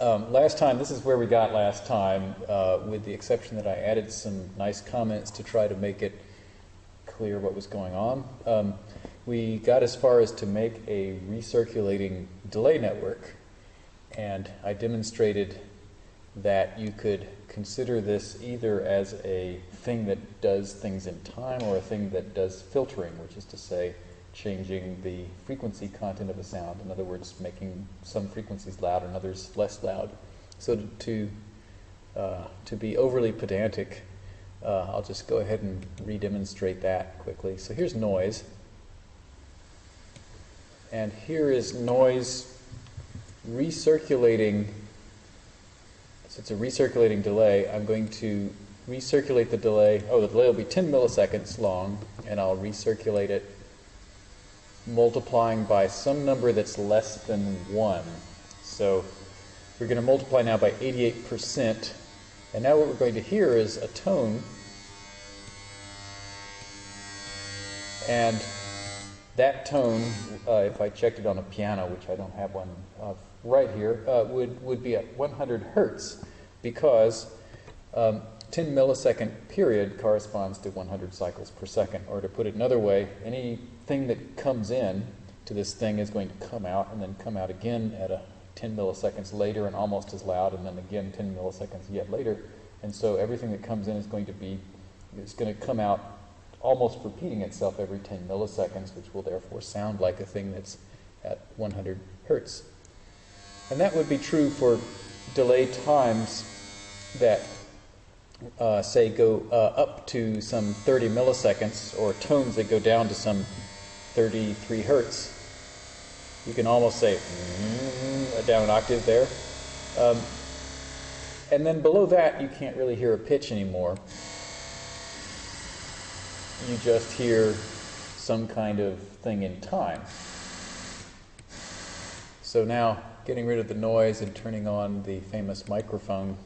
Um, last time, this is where we got last time, uh, with the exception that I added some nice comments to try to make it clear what was going on. Um, we got as far as to make a recirculating delay network, and I demonstrated that you could consider this either as a thing that does things in time or a thing that does filtering, which is to say, changing the frequency content of a sound. In other words, making some frequencies loud and others less loud. So to, to, uh, to be overly pedantic, uh, I'll just go ahead and re-demonstrate that quickly. So here's noise. And here is noise recirculating so it's a recirculating delay. I'm going to recirculate the delay. Oh, the delay will be 10 milliseconds long, and I'll recirculate it multiplying by some number that's less than 1. So we're going to multiply now by 88%. And now what we're going to hear is a tone. And that tone, uh, if I checked it on a piano, which I don't have one of right here uh, would, would be at 100 hertz because um, 10 millisecond period corresponds to 100 cycles per second. Or to put it another way, anything that comes in to this thing is going to come out and then come out again at a 10 milliseconds later and almost as loud, and then again 10 milliseconds yet later. And so everything that comes in is going to be, is going to come out almost repeating itself every 10 milliseconds, which will therefore sound like a thing that's at 100 hertz. And that would be true for delay times that, uh, say, go uh, up to some 30 milliseconds, or tones that go down to some 33 hertz. You can almost say mm, down an octave there. Um, and then below that, you can't really hear a pitch anymore. You just hear some kind of thing in time. So now getting rid of the noise and turning on the famous microphone.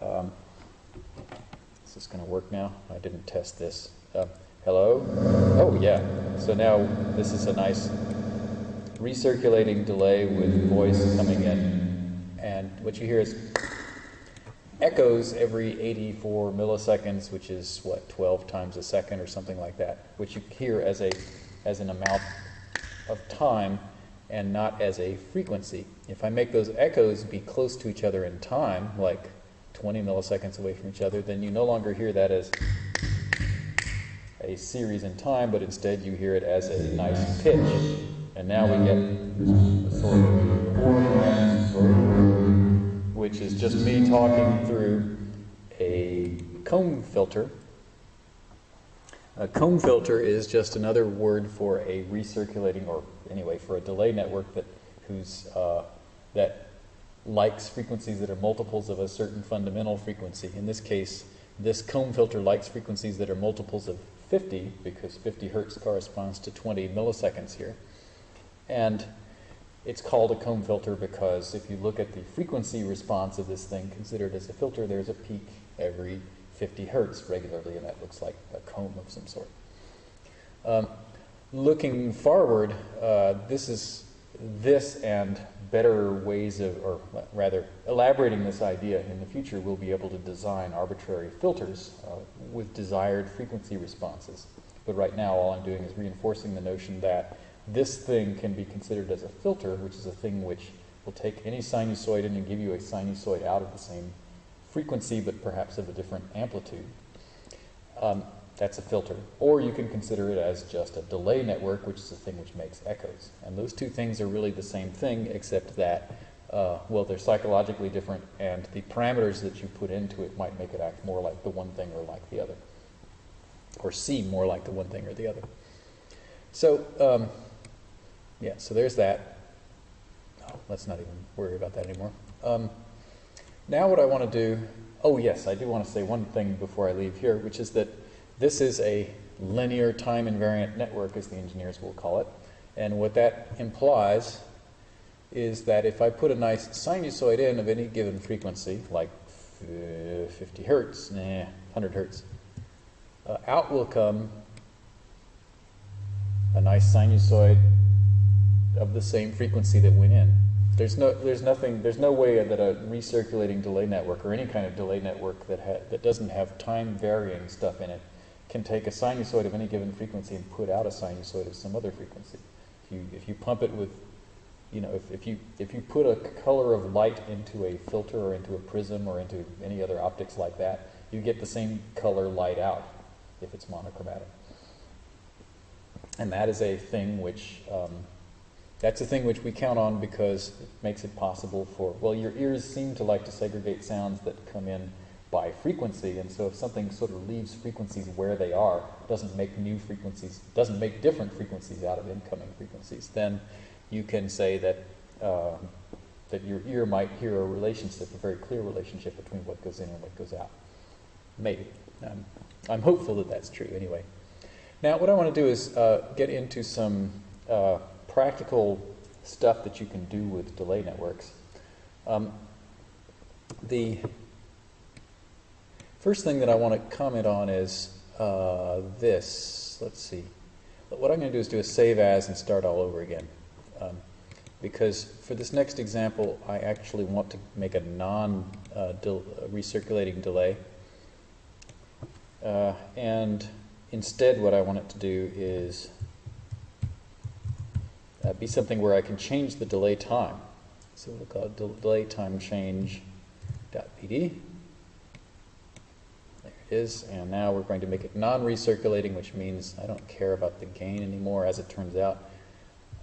Um, is this going to work now? I didn't test this. Uh, hello? Oh, yeah. So now this is a nice recirculating delay with voice coming in. And what you hear is echoes every 84 milliseconds, which is what, 12 times a second or something like that, which you hear as, a, as an amount of time and not as a frequency. If I make those echoes be close to each other in time, like 20 milliseconds away from each other, then you no longer hear that as a series in time, but instead you hear it as a nice pitch. And now we get a sort of which is just me talking through a comb filter. A comb filter is just another word for a recirculating or anyway, for a delay network that who's uh, that likes frequencies that are multiples of a certain fundamental frequency. In this case, this comb filter likes frequencies that are multiples of 50 because 50 hertz corresponds to 20 milliseconds here. And it's called a comb filter because if you look at the frequency response of this thing considered as a filter, there's a peak every 50 hertz regularly, and that looks like a comb of some sort. Um, looking forward, uh, this is this and better ways of, or rather, elaborating this idea in the future, we'll be able to design arbitrary filters uh, with desired frequency responses. But right now, all I'm doing is reinforcing the notion that this thing can be considered as a filter, which is a thing which will take any sinusoid in and give you a sinusoid out of the same frequency, but perhaps of a different amplitude. Um, that's a filter. Or you can consider it as just a delay network, which is the thing which makes echoes. And those two things are really the same thing, except that, uh, well, they're psychologically different, and the parameters that you put into it might make it act more like the one thing or like the other, or seem more like the one thing or the other. So, um, yeah, so there's that. Oh, let's not even worry about that anymore. Um, now, what I want to do, oh, yes, I do want to say one thing before I leave here, which is that this is a linear time invariant network, as the engineers will call it. And what that implies is that if I put a nice sinusoid in of any given frequency, like 50 hertz, nah, 100 hertz, uh, out will come a nice sinusoid of the same frequency that went in. There's no, there's nothing, there's no way that a recirculating delay network or any kind of delay network that ha, that doesn't have time varying stuff in it can take a sinusoid of any given frequency and put out a sinusoid of some other frequency. If you, if you pump it with, you know, if, if you, if you put a color of light into a filter or into a prism or into any other optics like that, you get the same color light out if it's monochromatic. And that is a thing which, um, that's a thing which we count on because it makes it possible for, well, your ears seem to like to segregate sounds that come in by frequency, and so if something sort of leaves frequencies where they are, doesn't make new frequencies, doesn't make different frequencies out of incoming frequencies, then you can say that uh, that your ear might hear a relationship, a very clear relationship between what goes in and what goes out. Maybe. Um, I'm hopeful that that's true anyway. Now, what I want to do is uh, get into some uh, practical stuff that you can do with delay networks. Um, the first thing that I want to comment on is uh, this. Let's see. What I'm going to do is do a save as and start all over again. Um, because for this next example, I actually want to make a non-recirculating uh, delay. Uh, and instead what I want it to do is uh, be something where I can change the delay time. So we'll call it delay time change .pd. There it is, and now we're going to make it non-recirculating, which means I don't care about the gain anymore, as it turns out.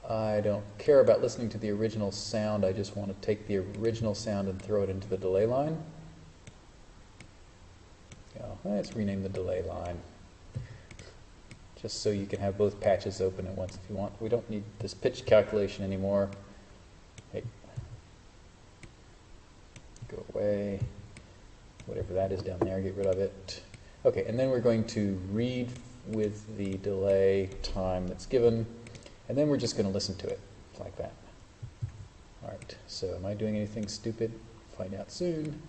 I don't care about listening to the original sound, I just want to take the original sound and throw it into the delay line. let's rename the delay line just so you can have both patches open at once if you want. We don't need this pitch calculation anymore. Hey, go away. Whatever that is down there, get rid of it. Okay, and then we're going to read with the delay time that's given, and then we're just going to listen to it like that. All right, so am I doing anything stupid? Find out soon.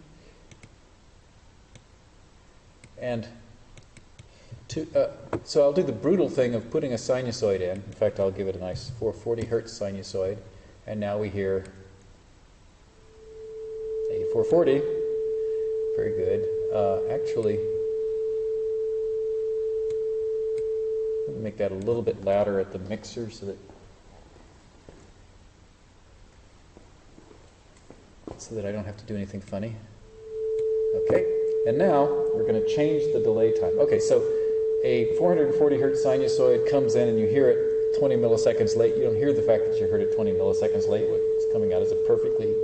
And to, uh, so I'll do the brutal thing of putting a sinusoid in. In fact, I'll give it a nice 440 hertz sinusoid. And now we hear a 440. Very good. Uh, actually, let me make that a little bit louder at the mixer so that so that I don't have to do anything funny. Okay, and now we're going to change the delay time. Okay, so a 440 hertz sinusoid comes in and you hear it 20 milliseconds late, you don't hear the fact that you heard it 20 milliseconds late. What's coming out is a perfectly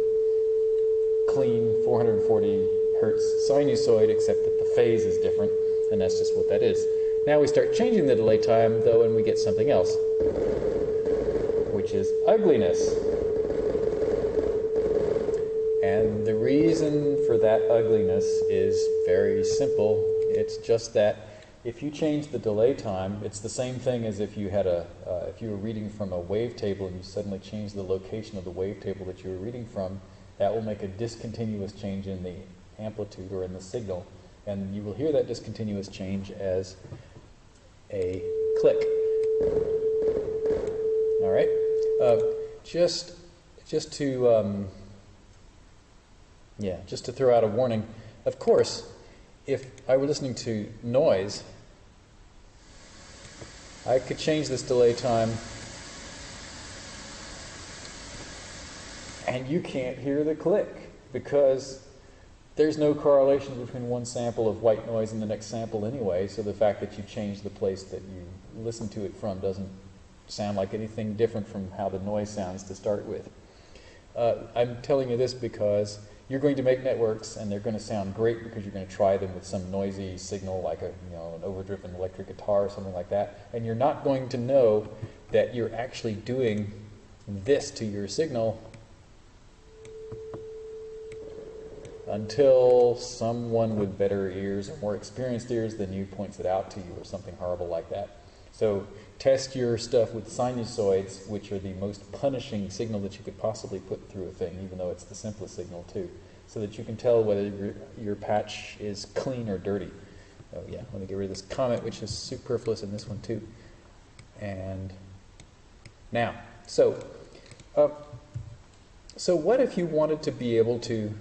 clean 440 hertz sinusoid, except that the phase is different, and that's just what that is. Now we start changing the delay time, though, and we get something else, which is ugliness. And the reason for that ugliness is very simple. It's just that if you change the delay time, it's the same thing as if you had a, uh, if you were reading from a wavetable and you suddenly change the location of the wavetable that you were reading from, that will make a discontinuous change in the amplitude or in the signal. And you will hear that discontinuous change as a click. All right? Uh, just, just to, um, yeah, just to throw out a warning, of course, if I were listening to noise, I could change this delay time and you can't hear the click because there's no correlation between one sample of white noise and the next sample anyway, so the fact that you change the place that you listen to it from doesn't sound like anything different from how the noise sounds to start with. Uh, I'm telling you this because you're going to make networks and they're going to sound great because you're going to try them with some noisy signal like a you know an overdriven electric guitar or something like that and you're not going to know that you're actually doing this to your signal until someone with better ears or more experienced ears than you points it out to you or something horrible like that. So test your stuff with sinusoids, which are the most punishing signal that you could possibly put through a thing, even though it's the simplest signal too, so that you can tell whether your, patch is clean or dirty. Oh yeah, let me get rid of this comment, which is superfluous in this one too. And now, so uh, so what if you wanted to be able to,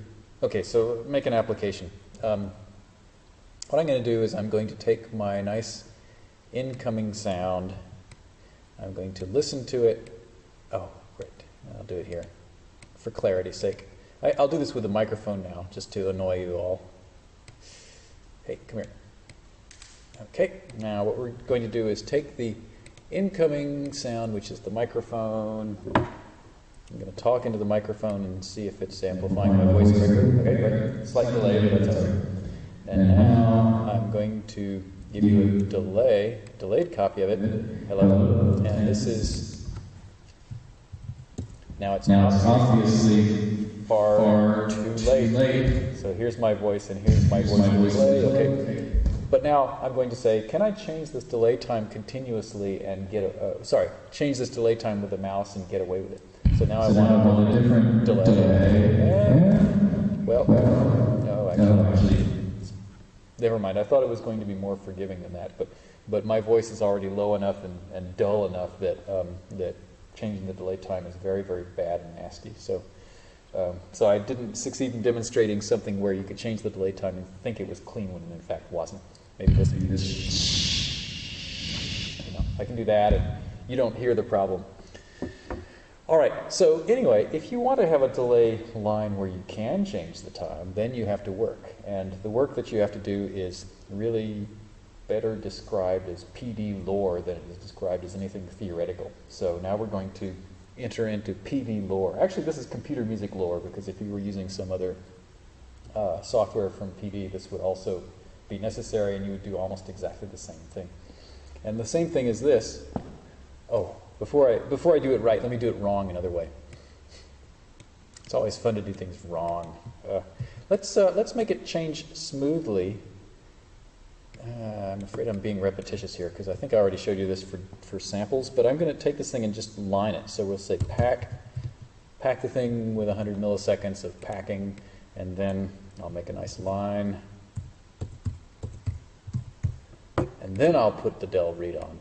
okay, so make an application. Um, what I'm going to do is I'm going to take my nice incoming sound, I'm going to listen to it. Oh, great. I'll do it here for clarity's sake. I, I'll do this with a microphone now, just to annoy you all. Hey, come here. Okay, now what we're going to do is take the incoming sound, which is the microphone. I'm going to talk into the microphone and see if it's amplifying my voice. Okay, right. Slight delay, but that's right. And now I'm going to give you a delay, delayed copy of it. Hello. And this is, now it's Now it's obviously far far too late. late. So here's my voice and here's my voice my delay. Okay. But now I'm going to say, can I change this delay time continuously and get, a, uh, sorry, change this delay time with the mouse and get away with it. So now So I now want a different delay. delay. And- well, no, No, actually, actually, never mind. I thought it was going to be more forgiving than that, but but my voice is already low enough and, and dull enough that um, that changing the delay time is very very bad and nasty. So. Um, so I didn't succeed in demonstrating something where you could change the delay time and think it was clean when it in fact wasn't. Maybe just you know, I can do that and you don't hear the problem. All right, so anyway, if you want to have a delay line where you can change the time, then you have to work. And the work that you have to do is really better described as PD lore than it is described as anything theoretical. So now we're going to enter into PD lore. Actually, this is computer music lore because if you were using some other uh, software from PD, this would also be necessary and you would do almost exactly the same thing. And the same thing is this. Oh, before I, before I do it right, let me do it wrong another way. It's always fun to do things wrong. Uh, let's, uh, let's make it change smoothly. Uh, I'm afraid I'm being repetitious here because I think I already showed you this for, for samples, but I'm going to take this thing and just line it. So we'll say pack, pack the thing with 100 milliseconds of packing, and then I'll make a nice line. And then I'll put the del read on.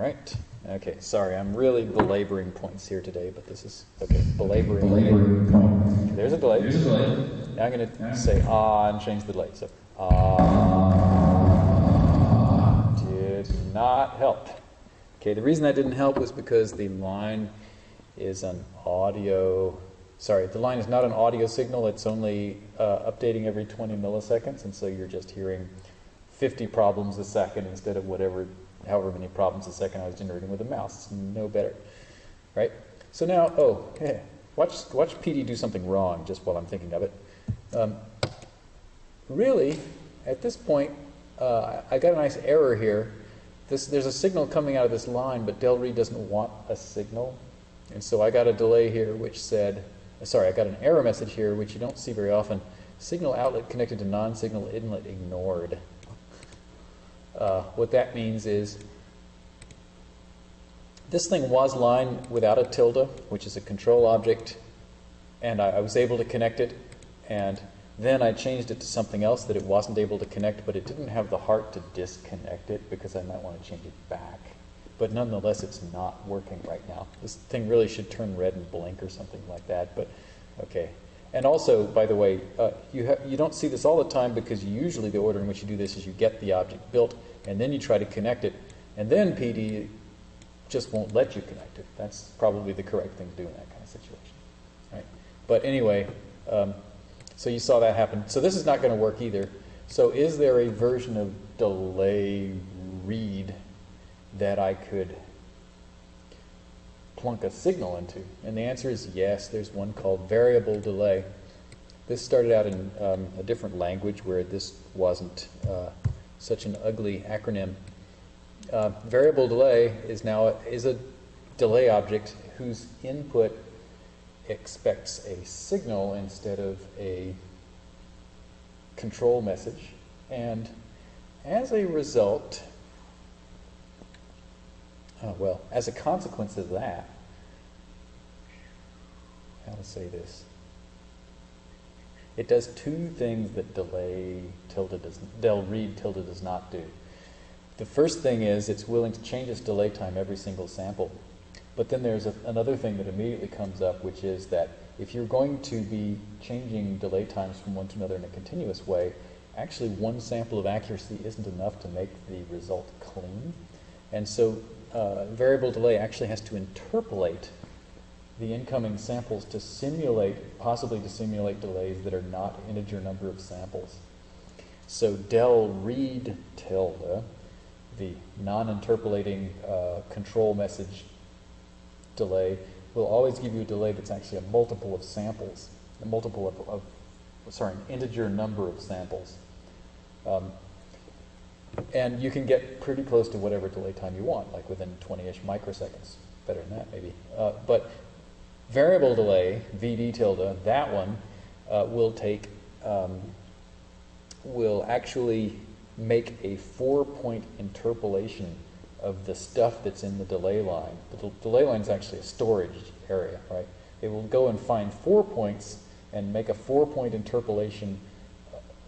Right? Okay, sorry, I'm really belaboring points here today, but this is, okay, belaboring. belaboring point. There's a delay. There's a delay. Now I'm going to say ah and change the delay. So ah did not help. Okay, the reason that didn't help was because the line is an audio. Sorry, the line is not an audio signal. It's only uh, updating every 20 milliseconds, and so you're just hearing 50 problems a second instead of whatever, however many problems a second I was generating with a mouse. It's no better, right? So now, oh, yeah, watch watch PD do something wrong just while I'm thinking of it. Um, really, at this point, uh, I got a nice error here. This, there's a signal coming out of this line, but Del read doesn't want a signal. And so I got a delay here which said, sorry, I got an error message here which you don't see very often. Signal outlet connected to non-signal inlet ignored. Uh, what that means is this thing was line without a tilde, which is a control object, and I, I was able to connect it, and then I changed it to something else that it wasn't able to connect, but it didn't have the heart to disconnect it because I might want to change it back. But nonetheless, it's not working right now. This thing really should turn red and blink or something like that, but okay. And also, by the way, uh, you, ha- you don't see this all the time because usually the order in which you do this is you get the object built and then you try to connect it, and then PD just won't let you connect it. That's probably the correct thing to do in that kind of situation. Right? But anyway, um, so you saw that happen. So this is not going to work either. So is there a version of delay read that I could plunk a signal into? And the answer is yes. There's one called variable delay. This started out in um, a different language where this wasn't uh, such an ugly acronym. Uh, variable delay is now is a delay object whose input expects a signal instead of a control message. And as a result, oh, well, as a consequence of that, how to say this? It does two things that delay tilde does, del read tilde does not do. The first thing is it's willing to change its delay time every single sample. But then there's a, another thing that immediately comes up, which is that if you're going to be changing delay times from one to another in a continuous way, actually one sample of accuracy isn't enough to make the result clean. And so uh, variable delay actually has to interpolate the incoming samples to simulate, possibly to simulate delays that are not integer number of samples. So del read tilde, the non-interpolating uh, control message delay, will always give you a delay that's actually a multiple of samples, a multiple of, of sorry, an integer number of samples. Um, and you can get pretty close to whatever delay time you want, like within 20-ish microseconds. Better than that, maybe. Uh, but variable delay, VD tilde, that one uh, will take, um, will actually make a four-point interpolation of the stuff that's in the delay line. The del- delay line is actually a storage area, right? It will go and find four points and make a four-point interpolation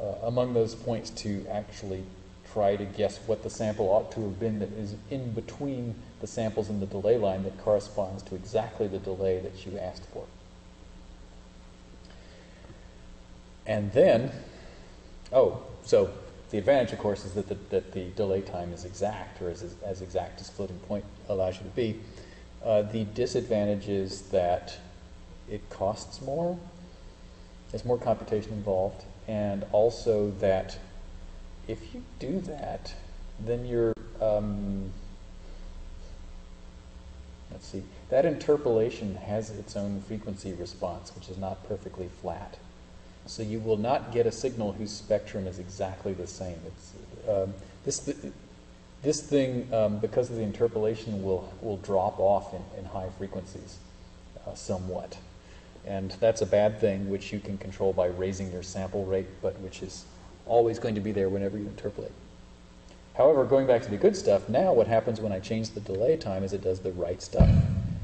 uh, among those points to actually try to guess what the sample ought to have been that is in between the samples in the delay line that corresponds to exactly the delay that you asked for. And then, oh, so the advantage, of course, is that the, that the delay time is exact, or as, as exact as floating point allows you to be. Uh, the disadvantage is that it costs more, there's more computation involved, and also that if you do that, then you're, um, see, that interpolation has its own frequency response, which is not perfectly flat. So you will not get a signal whose spectrum is exactly the same. Um, this, this thing, um, because of the interpolation, will, will drop off in, in high frequencies uh, somewhat. And that's a bad thing, which you can control by raising your sample rate, but which is always going to be there whenever you interpolate. However, going back to the good stuff, now what happens when I change the delay time is it does the right stuff,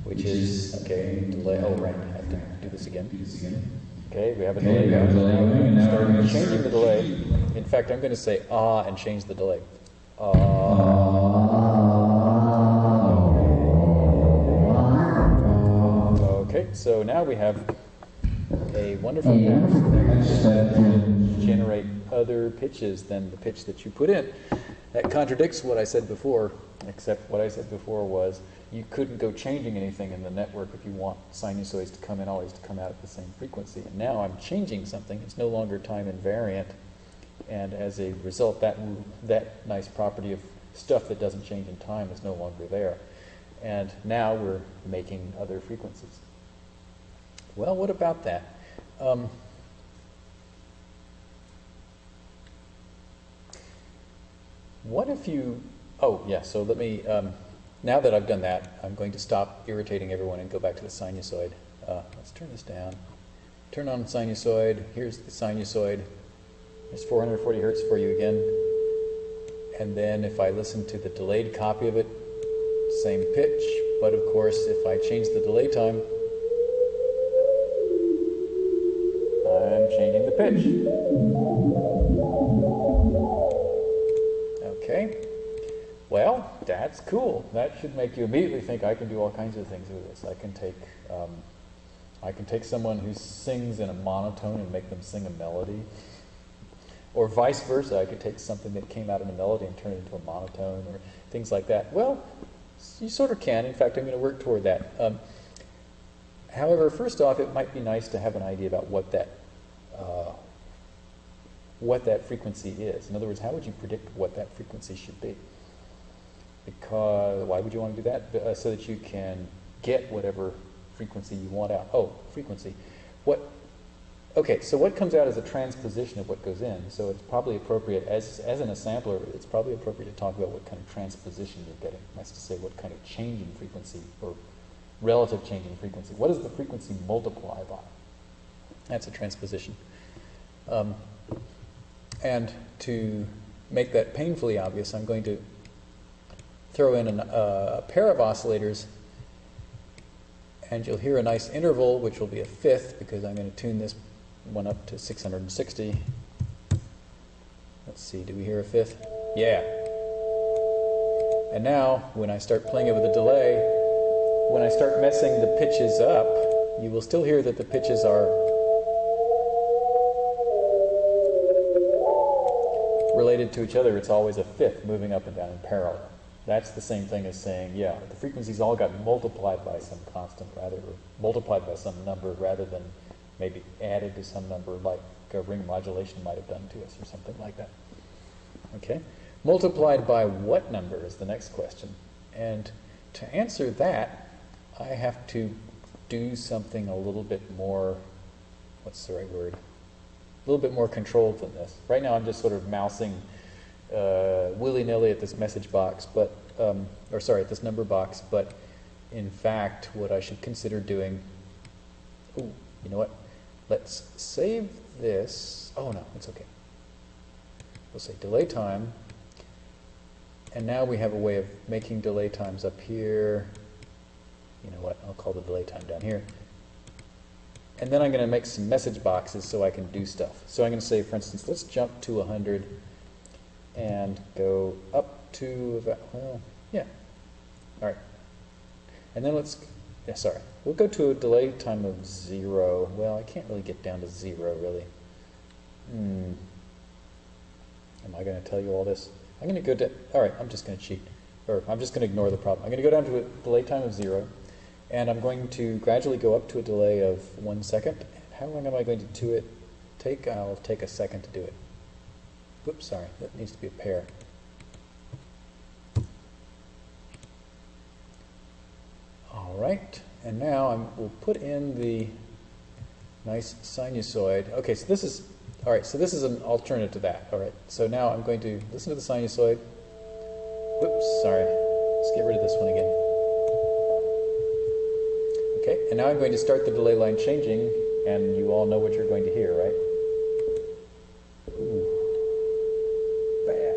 which is, okay, delay, oh, right, I have to do this again. Do this again. Okay, we have a delay. we have a delay and now Start we're changing the delay. In fact, I'm going to say ah and change the delay. Ah. Okay, so now we have a wonderful patch that can generate other pitches than the pitch that you put in. That contradicts what I said before, except what I said before was you couldn't go changing anything in the network if you want sinusoids to come in always to come out at the same frequency. And now I'm changing something. It's no longer time invariant. And as a result, that, that nice property of stuff that doesn't change in time is no longer there. And now we're making other frequencies. Well, what about that? Um, what if you, oh, yeah, so let me, um, now that I've done that, I'm going to stop irritating everyone and go back to the sinusoid. Uh, let's turn this down. Turn on sinusoid. Here's the sinusoid. There's 440 hertz for you again. And then if I listen to the delayed copy of it, same pitch, but of course, if I change the delay time, I'm changing the pitch. Okay. Well, that's cool. That should make you immediately think I can do all kinds of things with this. I can take, um, I can take someone who sings in a monotone and make them sing a melody. Or vice versa, I could take something that came out in a melody and turn it into a monotone or things like that. Well, you sort of can. In fact, I'm going to work toward that. Um, however, first off, it might be nice to have an idea about what that uh, what that frequency is. In other words, how would you predict what that frequency should be? Because why would you want to do that? Uh, so that you can get whatever frequency you want out. Oh, frequency. What? Okay, so what comes out is a transposition of what goes in. So it's probably appropriate as as in a sampler. It's probably appropriate to talk about what kind of transposition you're getting. That's to say, what kind of change in frequency or relative change in frequency. What does the frequency multiply by? That's a transposition. Um, and to make that painfully obvious, I'm going to throw in an, uh, a pair of oscillators, and you'll hear a nice interval, which will be a fifth, because I'm going to tune this one up to 660. Let's see, do we hear a fifth? Yeah. And now, when I start playing it with a delay, when I start messing the pitches up, you will still hear that the pitches are related to each other. It's always a fifth moving up and down in parallel. That's the same thing as saying, yeah, the frequencies all got multiplied by some constant rather, or multiplied by some number rather than maybe added to some number like a ring modulation might have done to us or something like that. Okay? Multiplied by what number is the next question. And to answer that, I have to do something a little bit more, what's the right word? Little bit more controlled than this. Right now I'm just sort of mousing uh, willy-nilly at this message box, but, um, or sorry, at this number box, but in fact, what I should consider doing, ooh, you know what? Let's save this. Oh no, it's okay. We'll say delay time. And now we have a way of making delay times up here. You know what? I'll call the delay time down here. And then I'm going to make some message boxes so I can do stuff. So I'm going to say, for instance, let's jump to 100 and go up to about, well, yeah. All right. And then let's, yeah, sorry. We'll go to a delay time of zero. Well, I can't really get down to zero, really. Hmm. Am I going to tell you all this? I'm going to go to, all right, I'm just going to cheat. Or I'm just going to ignore the problem. I'm going to go down to a delay time of zero. And I'm going to gradually go up to a delay of one second. How long am I going to do it take? I'll take a second to do it. Whoops, sorry, that needs to be a pair. All right, and now I'm, we'll put in the nice sinusoid. Okay, so this is, all right, so this is an alternative to that. All right, so now I'm going to listen to the sinusoid. Whoops, sorry. Let's get rid of this one again. Okay, and now I'm going to start the delay line changing, and you all know what you're going to hear, right? Ooh. Bad.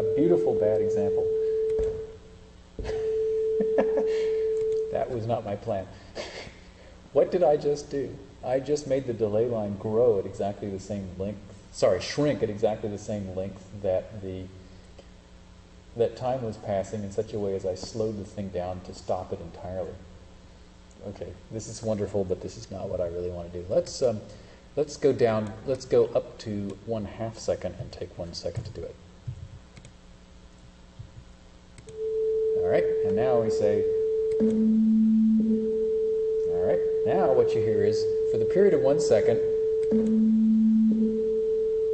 A beautiful bad example. that was not my plan. what did I just do? I just made the delay line grow at exactly the same length, sorry, shrink at exactly the same length that the that time was passing in such a way as I slowed the thing down to stop it entirely. Okay, this is wonderful, but this is not what I really want to do. Let's um, let's go down. Let's go up to one half second and take one second to do it. All right, and now we say. All right, now what you hear is for the period of one second,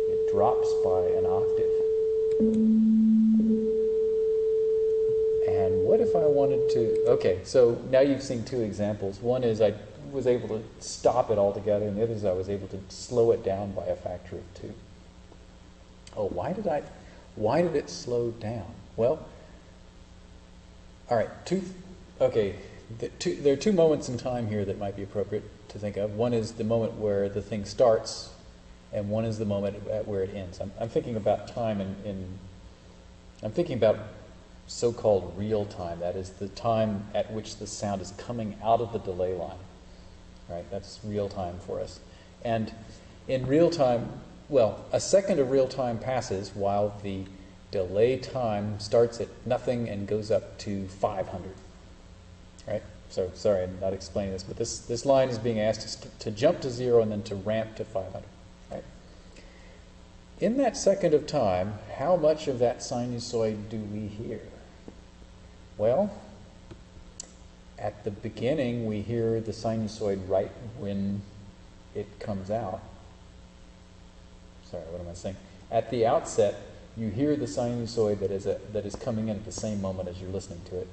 it drops by an octave. And what if I wanted to? Okay, so now you've seen two examples. One is I was able to stop it altogether, and the other is I was able to slow it down by a factor of two. Oh, why did I? Why did it slow down? Well, all right, two. Okay, the two, there are two moments in time here that might be appropriate to think of. One is the moment where the thing starts, and one is the moment at where it ends. I'm, I'm thinking about time in I'm thinking about so-called real time. That is the time at which the sound is coming out of the delay line. Right? That's real time for us. And in real time, well, a second of real time passes while the delay time starts at nothing and goes up to 500. Right? So sorry, I'm not explaining this, but this, this line is being asked to, to jump to zero and then to ramp to 500. Right? In that second of time, how much of that sinusoid do we hear? Well, at the beginning, we hear the sinusoid right when it comes out. Sorry, what am I saying? At the outset, you hear the sinusoid that is, a, that is coming in at the same moment as you're listening to it.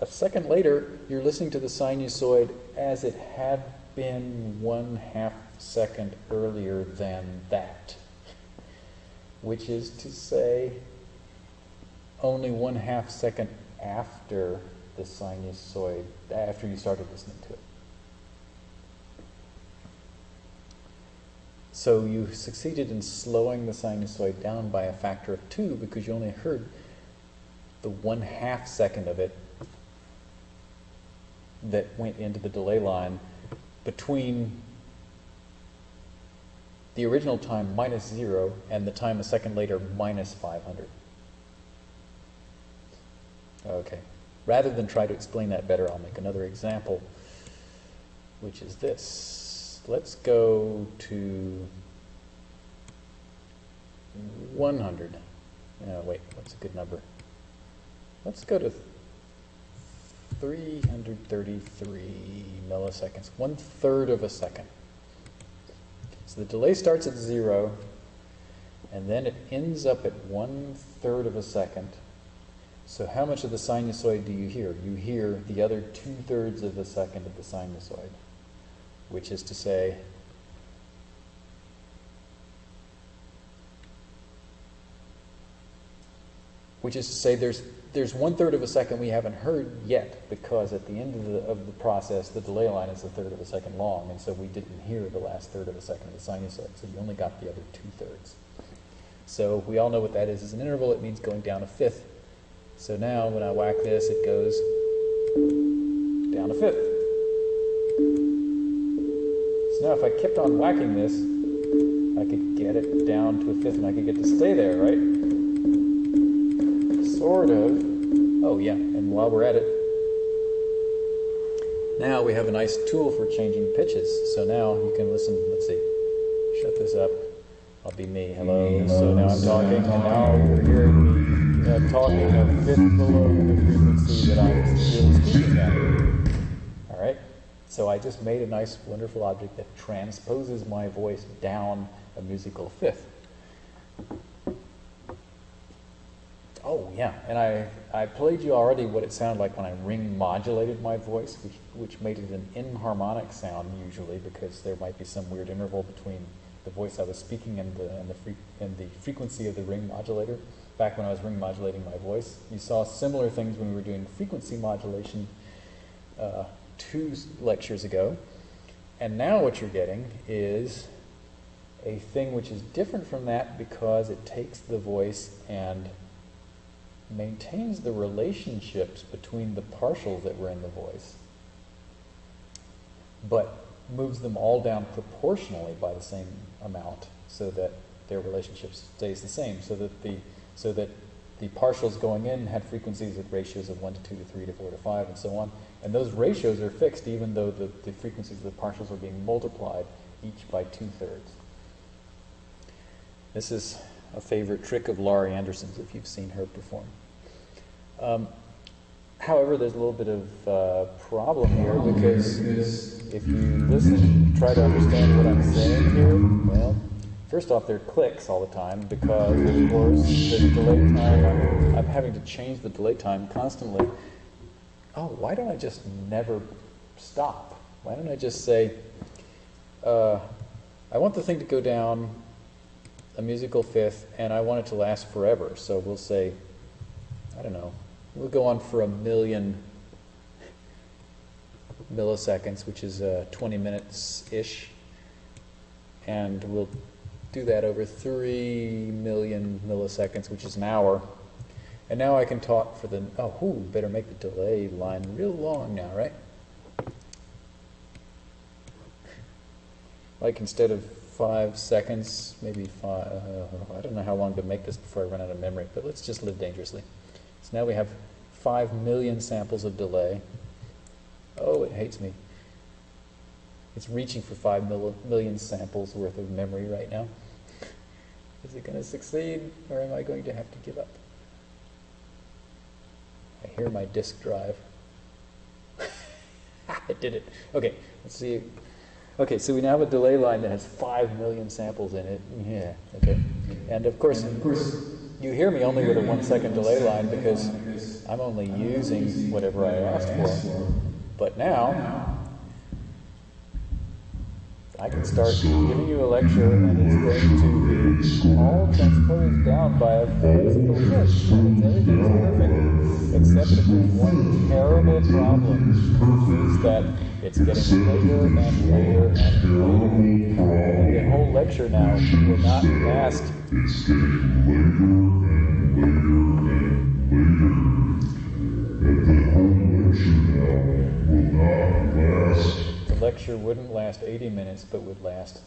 A second later, you're listening to the sinusoid as it had been one half second earlier than that, which is to say, only one half second after the sinusoid, after you started listening to it. So you succeeded in slowing the sinusoid down by a factor of two because you only heard the one half second of it that went into the delay line between the original time minus zero and the time a second later minus 500. Okay. rather than try to explain that better, I'll make another example, which is this. Let's go to 100. No, wait, what's a good number? Let's go to 333 milliseconds, one third of a second. So the delay starts at zero, and then it ends up at one third of a second. So how much of the sinusoid do you hear? You hear the other two thirds of a second of the sinusoid, which is to say, which is to say there's there's one third of a second we haven't heard yet because at the end of the, of the process the delay line is a third of a second long and so we didn't hear the last third of a second of the sinusoid so you only got the other two thirds so we all know what that is. As an interval. It means going down a fifth so now when I whack this it goes down a fifth so now if I kept on whacking this I could get it down to a fifth and I could get to stay there right Sort of. Oh, yeah, and while we're at it, now we have a nice tool for changing pitches. So now you can listen, let's see, shut this up. I'll be me, hello. So now I'm talking, and now me uh, talking a fifth below the frequency that I'm really speaking at. All right? So I just made a nice, wonderful object that transposes my voice down a musical fifth. Oh, yeah, and I, I played you already what it sounded like when I ring modulated my voice, which, which made it an inharmonic sound usually because there might be some weird interval between the voice I was speaking and the, and the, and the frequency of the ring modulator. Back when I was ring modulating my voice, you saw similar things when we were doing frequency modulation uh, two lectures ago. And now what you're getting is a thing which is different from that because it takes the voice and maintains the relationships between the partials that were in the voice, but moves them all down proportionally by the same amount so that their relationship stays the same, so that the so that the partials going in had frequencies with ratios of 1 to 2 to 3 to 4 to 5 and so on. And those ratios are fixed even though the, the frequencies of the partials are being multiplied each by two-thirds. This is a favorite trick of Laurie Anderson's if you've seen her perform. Um, however, there's a little bit of uh, problem here because if you listen, try to understand what I'm saying here, well, first off, there are clicks all the time because, of course, the delay time, I'm, I'm having to change the delay time constantly. Oh, why don't I just never stop? Why don't I just say, uh, I want the thing to go down a musical fifth, and I want it to last forever. So we'll say, I don't know, we'll go on for a million milliseconds, which is uh, 20 minutes-ish. And we'll do that over 3 million milliseconds, which is an hour. And now I can talk for the, oh, ooh, better make the delay line real long now, right? Like instead of five seconds, maybe five, uh, I don't know how long to make this before I run out of memory, but let's just live dangerously. So now we have five million samples of delay. Oh, it hates me. It's reaching for five mil million samples worth of memory right now. Is it going to succeed, or am I going to have to give up? I hear my disk drive. I did it. Okay, let's see. Okay, so we now have a delay line that has 5 million samples in it. Yeah, okay. And of course, And of course, you hear me only with a one second delay line because I'm only using whatever I asked for. But now, I can start giving you a lecture and it's going to be all transposed down by a physical pitch. Everything's perfect. Except that one terrible problem, is that it's getting later and later and later. And the whole lecture now will not last It's getting later and later and later. And the whole lecture now will not last. Lecture wouldn't last 80 minutes, but would last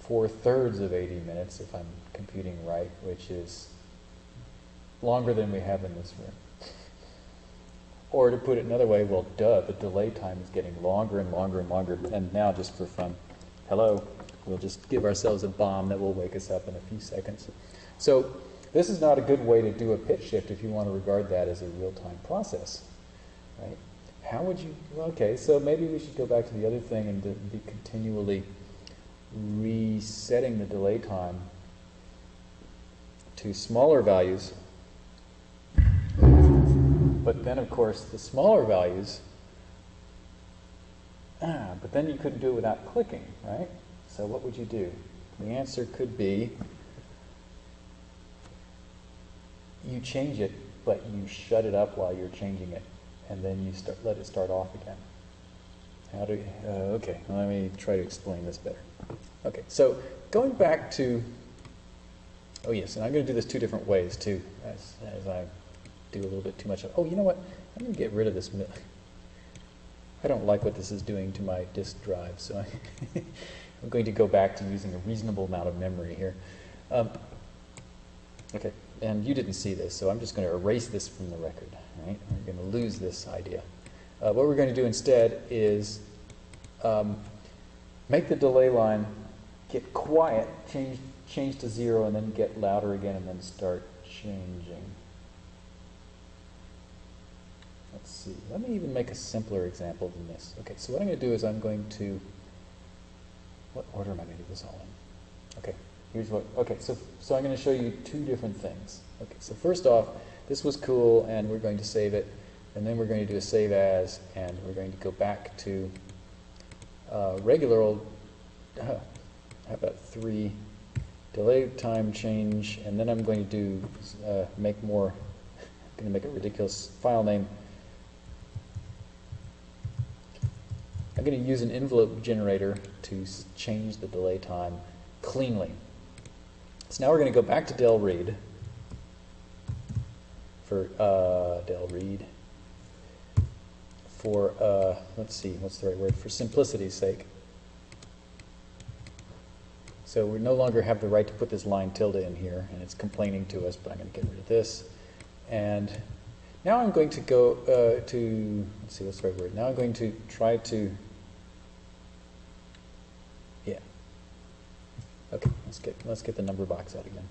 four thirds of 80 minutes, if I'm computing right, which is longer than we have in this room. Or to put it another way, well, duh, the delay time is getting longer and longer and longer. And now, just for fun, hello, we'll just give ourselves a bomb that will wake us up in a few seconds. So this is not a good way to do a pitch shift if you want to regard that as a real-time process, right? How would you, okay, so maybe we should go back to the other thing and be continually resetting the delay time to smaller values. But then, of course, the smaller values, ah, but then you couldn't do it without clicking, right? So what would you do? The answer could be you change it, but you shut it up while you're changing it, and then you start, let it start off again. How do, uh, okay, let me try to explain this better. Okay, so going back to, oh yes, and I'm going to do this two different ways too, as, as I do a little bit too much of, oh, you know what, I'm going to get rid of this, I don't like what this is doing to my disk drive, so I'm going to go back to using a reasonable amount of memory here. Um, okay, and you didn't see this, so I'm just going to erase this from the record, right? We're going to lose this idea. Uh, what we're going to do instead is um, make the delay line get quiet, change, change to zero, and then get louder again, and then start changing. Let's see. Let me even make a simpler example than this. Okay, so what I'm going to do is I'm going to. What order am I going to do this all in? Okay, here's what. Okay, so so I'm going to show you two different things. Okay, so first off, this was cool, and we're going to save it, and then we're going to do a save as, and we're going to go back to uh, regular old. Uh, how about three delay time change, and then I'm going to do uh, make more. I'm going to make a ridiculous file name. I'm going to use an envelope generator to change the delay time cleanly. So now we're going to go back to Del Read for uh, Del Read for uh, let's see, what's the right word? For simplicity's sake. So we no longer have the right to put this line tilde in here, and it's complaining to us, but I'm going to get rid of this. And now I'm going to go uh, to, let's see, what's the right word? Now I'm going to try to, yeah. Okay, let's get, let's get the number box out again.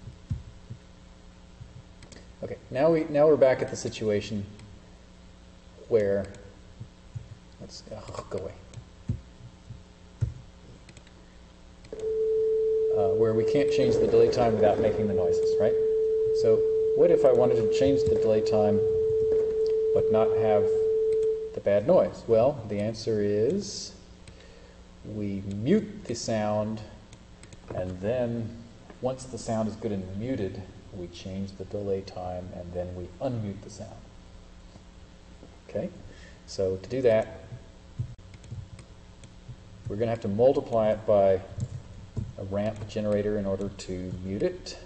Okay, now, we, now we're back at the situation where, let's, oh, go away. uh, where we can't change the delay time without making the noises, right? So what if I wanted to change the delay time but not have the bad noise? Well, the answer is we mute the sound and then once the sound is good and muted, we change the delay time and then we unmute the sound. Okay? So to do that, we're going to have to multiply it by a ramp generator in order to mute it.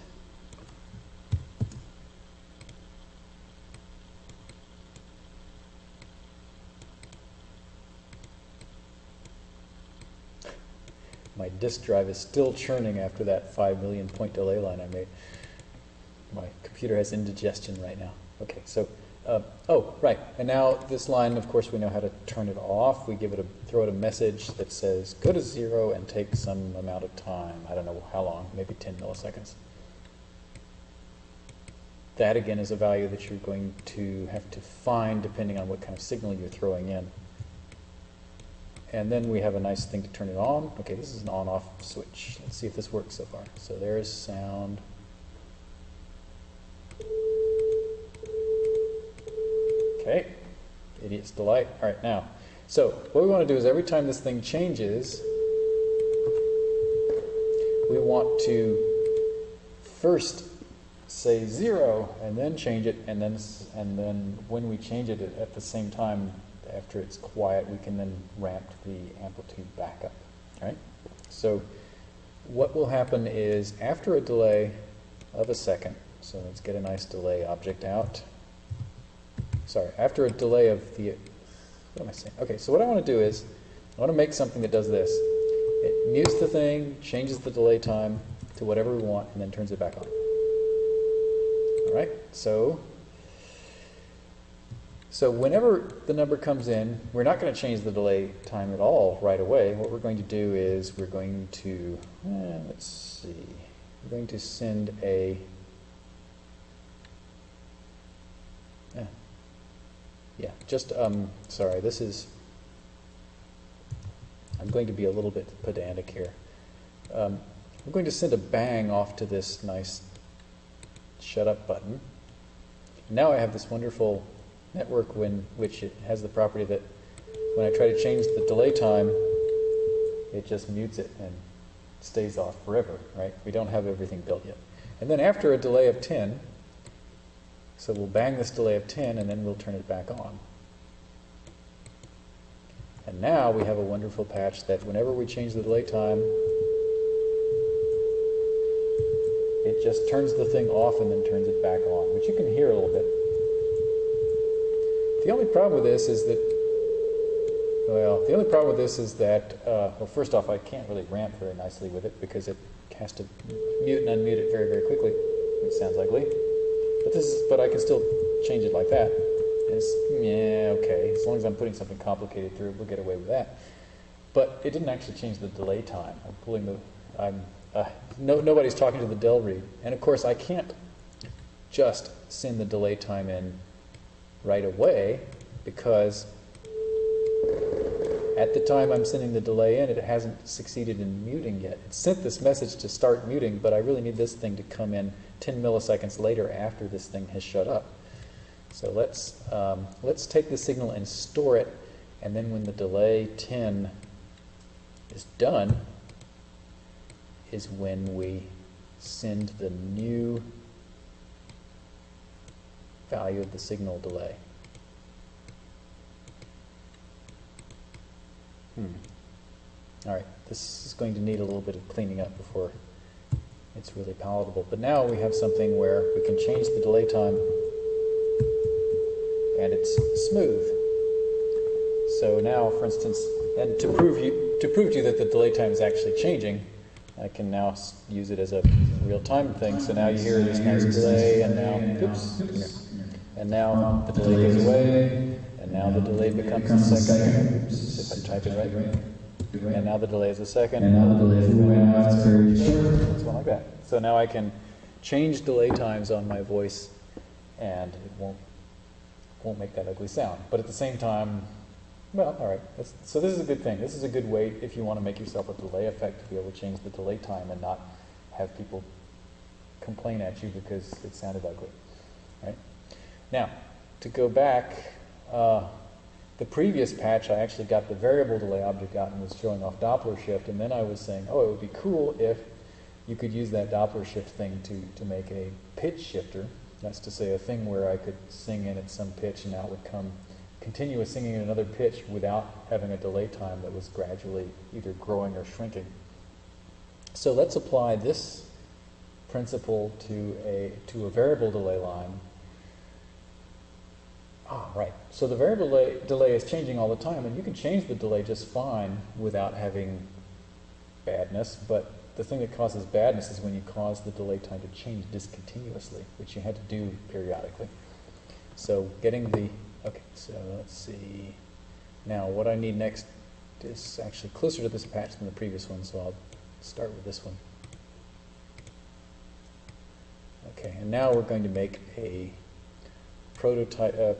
My disk drive is still churning after that 5 million point delay line I made. My computer has indigestion right now. Okay, so, uh, oh, right. And now this line, of course, we know how to turn it off. We give it a, throw it a message that says, go to zero and take some amount of time. I don't know how long, maybe 10 milliseconds. That, again, is a value that you're going to have to find depending on what kind of signal you're throwing in. And then we have a nice thing to turn it on. Okay, this is an on-off switch. Let's see if this works so far. So there's sound. Okay, idiot's delight. All right, now, so what we want to do is every time this thing changes, we want to first say zero and then change it, and then and then when we change it at the same time, after it's quiet, we can then ramp the amplitude back up. Right? So what will happen is after a delay of a second, so let's get a nice delay object out. Sorry, after a delay of the, what am I saying? Okay, so what I want to do is, I want to make something that does this. It mutes the thing, changes the delay time to whatever we want, and then turns it back on. All right, so So whenever the number comes in, we're not going to change the delay time at all right away. What we're going to do is we're going to, eh, let's see, we're going to send a, eh, yeah, just, um, sorry, this is, I'm going to be a little bit pedantic here. Um, I'm going to send a bang off to this nice shut up button. Now I have this wonderful network when, which it has the property that when I try to change the delay time, it just mutes it and stays off forever, right? We don't have everything built yet. And then after a delay of 10, so we'll bang this delay of 10 and then we'll turn it back on. And now we have a wonderful patch that whenever we change the delay time, it just turns the thing off and then turns it back on, which you can hear a little bit. The only problem with this is that, well, the only problem with this is that, uh, well, first off, I can't really ramp very nicely with it because it has to mute and unmute it very, very quickly, which sounds ugly. But this is, but I can still change it like that. It's, yeah, okay, as long as I'm putting something complicated through we'll get away with that. But it didn't actually change the delay time. I'm pulling the, I'm, uh, no, nobody's talking to the del read. And of course, I can't just send the delay time in right away because at the time I'm sending the delay in, it hasn't succeeded in muting yet. It sent this message to start muting, but I really need this thing to come in 10 milliseconds later after this thing has shut up. So let's, um, let's take the signal and store it, and then when the delay 10 is done, is when we send the new value of the signal delay. Hmm. All right, this is going to need a little bit of cleaning up before it's really palatable. But now we have something where we can change the delay time and it's smooth. So now, for instance, and to prove you to prove to you that the delay time is actually changing, I can now use it as a real-time thing. So now you hear this nice delay, and now, oops, and now the delay goes away, and now the delay becomes a second. Oops, if I type it right. And now the delay is a second. And now the delay is going off, it's very short. Something like that. So now I can change delay times on my voice, and it won't won't make that ugly sound. But at the same time, well, all right. That's, so this is a good thing. This is a good way if you want to make yourself a delay effect to be able to change the delay time and not have people complain at you because it sounded ugly. Right? Now, to go back, uh, the previous patch, I actually got the variable delay object out and was showing off Doppler shift, and then I was saying, oh, it would be cool if you could use that Doppler shift thing to, to make a pitch shifter. That's to say, a thing where I could sing in at some pitch and out would come continuous singing in another pitch without having a delay time that was gradually either growing or shrinking. So let's apply this principle to a, to a variable delay line Ah, right. So the variable delay, delay is changing all the time, and you can change the delay just fine without having badness, but the thing that causes badness is when you cause the delay time to change discontinuously, which you had to do periodically. So getting the, okay, so let's see. Now what I need next is actually closer to this patch than the previous one, so I'll start with this one. Okay, and now we're going to make a prototype, uh,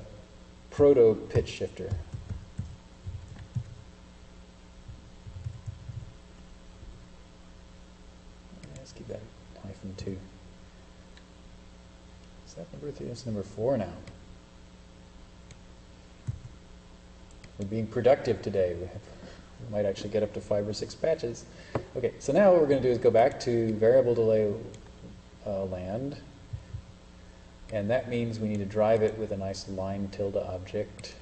proto pitch shifter. Let's keep that hyphen two. Is that number three? That's number four now. We're being productive today. We, have, we might actually get up to five or six patches. Okay, so now what we're going to do is go back to variable delay uh, land. And that means we need to drive it with a nice line tilde object.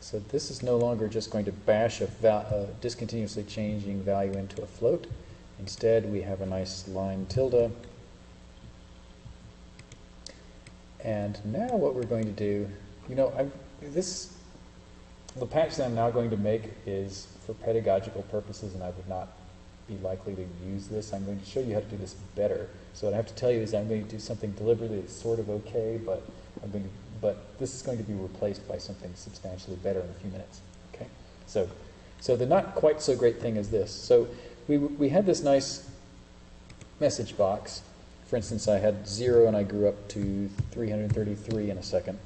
So this is no longer just going to bash a, a discontinuously changing value into a float. Instead, we have a nice line tilde. And now what we're going to do, you know, I'm, this, the patch that I'm now going to make is for pedagogical purposes, and I would not be likely to use this. I'm going to show you how to do this better. So what I have to tell you is I'm going to do something deliberately that's sort of okay, but I'm going to but this is going to be replaced by something substantially better in a few minutes. Okay, so so the not quite so great thing is this. So we we had this nice message box. For instance, I had zero and I grew up to 333 in a second.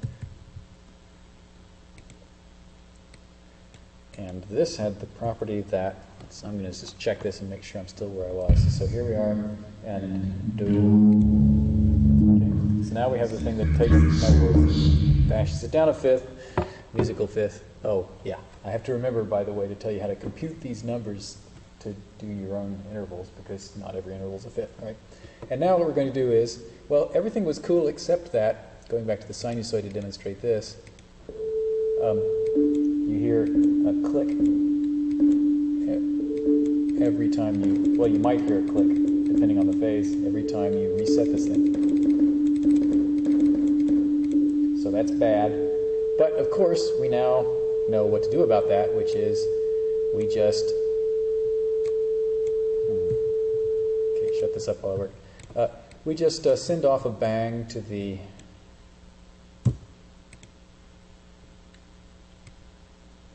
And this had the property that, so I'm going to just check this and make sure I'm still where I was. So here we are, and do. Okay. So now we have the thing that takes my word, bashes it down a fifth, musical fifth. Oh, yeah. I have to remember, by the way, to tell you how to compute these numbers to do your own intervals because not every interval is a fifth, right? And now what we're going to do is, well, everything was cool except that, going back to the sinusoid to demonstrate this, um, you hear a click every time you, well, you might hear a click, depending on the phase, every time you reset this thing. So that's bad. But of course, we now know what to do about that, which is we just. hmm. Okay, shut this up while I work. Uh, we just uh, send off a bang to the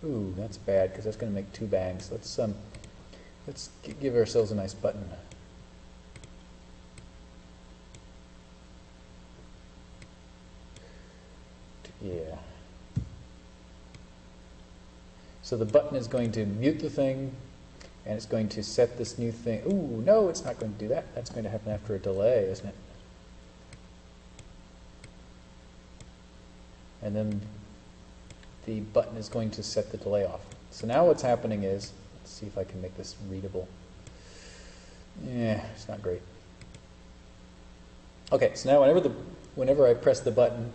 Ooh, that's bad because that's going to make two bangs. Let's um, let's give ourselves a nice button. Yeah. So the button is going to mute the thing, and it's going to set this new thing. Ooh, no, it's not going to do that. That's going to happen after a delay, isn't it? And then the button is going to set the delay off. So now what's happening is, let's see if I can make this readable. Yeah, it's not great. Okay, so now whenever the whenever I press the button,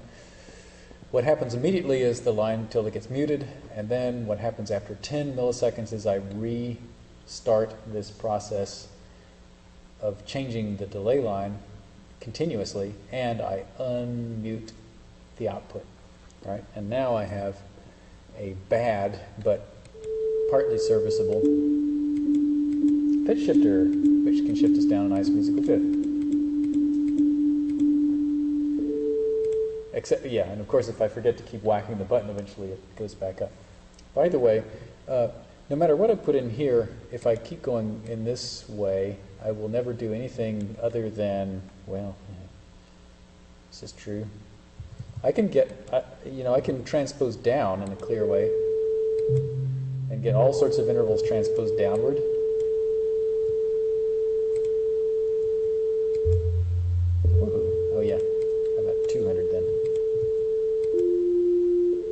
what happens immediately is the line tilde gets muted, and then what happens after 10 milliseconds is I restart this process of changing the delay line continuously, and I unmute the output. Right? And now I have a bad but partly serviceable pitch shifter, which can shift us down a nice musical fifth. Except, yeah, and of course, if I forget to keep whacking the button, eventually it goes back up. By the way, uh, no matter what I put in here, if I keep going in this way, I will never do anything other than, well, is this true? I can get, you know, I can transpose down in a clear way and get all sorts of intervals transposed downward. Oh yeah, how about 200 then?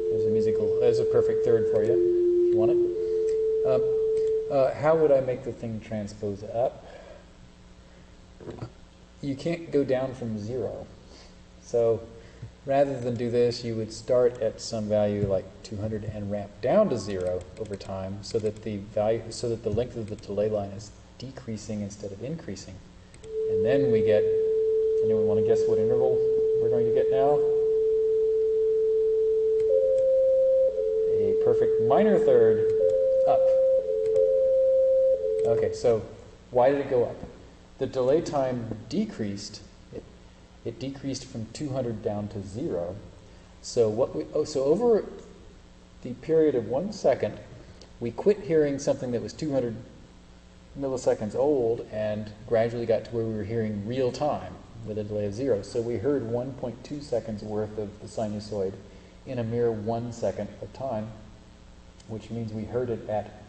There's a musical, there's a perfect third for you, if you want it. Um, uh, how would I make the thing transpose up? You can't go down from zero. So rather than do this, you would start at some value like 200 and ramp down to zero over time so that the value, so that the length of the delay line is decreasing instead of increasing. And then we get, anyone want to guess what interval we're going to get now? A perfect minor third up. Okay, so why did it go up? The delay time decreased. It, decreased from 200 down to zero. So what we, oh, so over the period of one second, we quit hearing something that was 200 milliseconds old and gradually got to where we were hearing real time with a delay of zero. So we heard 1.2 seconds worth of the sinusoid in a mere one second of time, which means we heard it at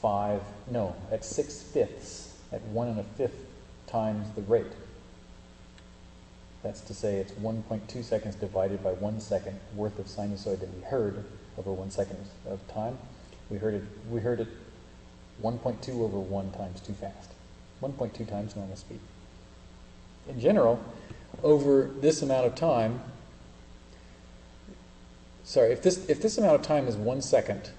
five, no, at six fifths, at one and a fifth times the rate. That's to say it's 1.2 seconds divided by one second worth of sinusoid that we heard over one second of time. We heard it, we heard it 1.2 over 1 times too fast. 1.2 times normal speed. In general, over this amount of time, sorry, if this, if this amount of time is one second,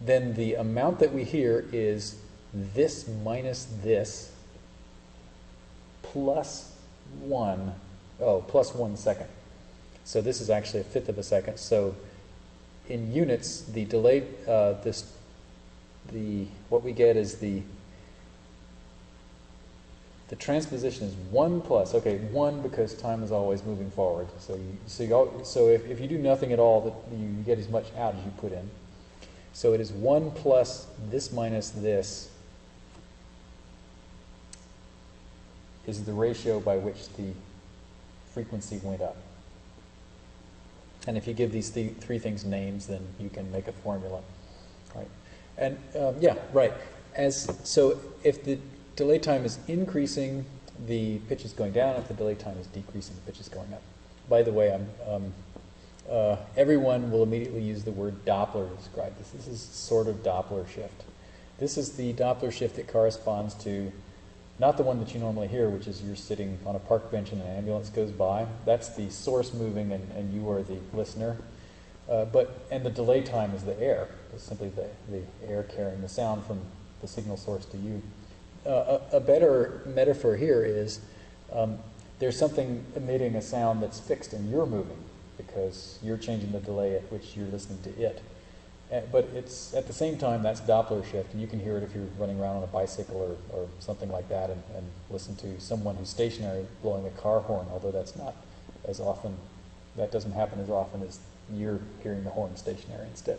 then the amount that we hear is this minus this plus 1, oh, plus 1 second. So this is actually a fifth of a second. So in units, the delay, uh, this, the, what we get is the The transposition is one plus, okay, one because time is always moving forward. So you, so you, al- so if, if you do nothing at all, that you get as much out as you put in. So it is one plus this minus this is the ratio by which the frequency went up. And if you give these th- three things names, then you can make a formula, right? And um, yeah, right. As so, if the delay time is increasing, the pitch is going down. If the delay time is decreasing, the pitch is going up. By the way, um, uh, everyone will immediately use the word Doppler to describe this. This is sort of Doppler shift. This is the Doppler shift that corresponds to not the one that you normally hear, which is you're sitting on a park bench and an ambulance goes by. That's the source moving and, and you are the listener. Uh, but and the delay time is the air. It's simply the, the air carrying the sound from the signal source to you. Uh, a, a better metaphor here is um, there's something emitting a sound that's fixed and you're moving because you're changing the delay at which you're listening to it. Uh, but it's at the same time that's Doppler shift, and you can hear it if you're running around on a bicycle or, or something like that, and, and listen to someone who's stationary blowing a car horn. Although that's not as often, that doesn't happen as often as you're hearing the horn stationary instead.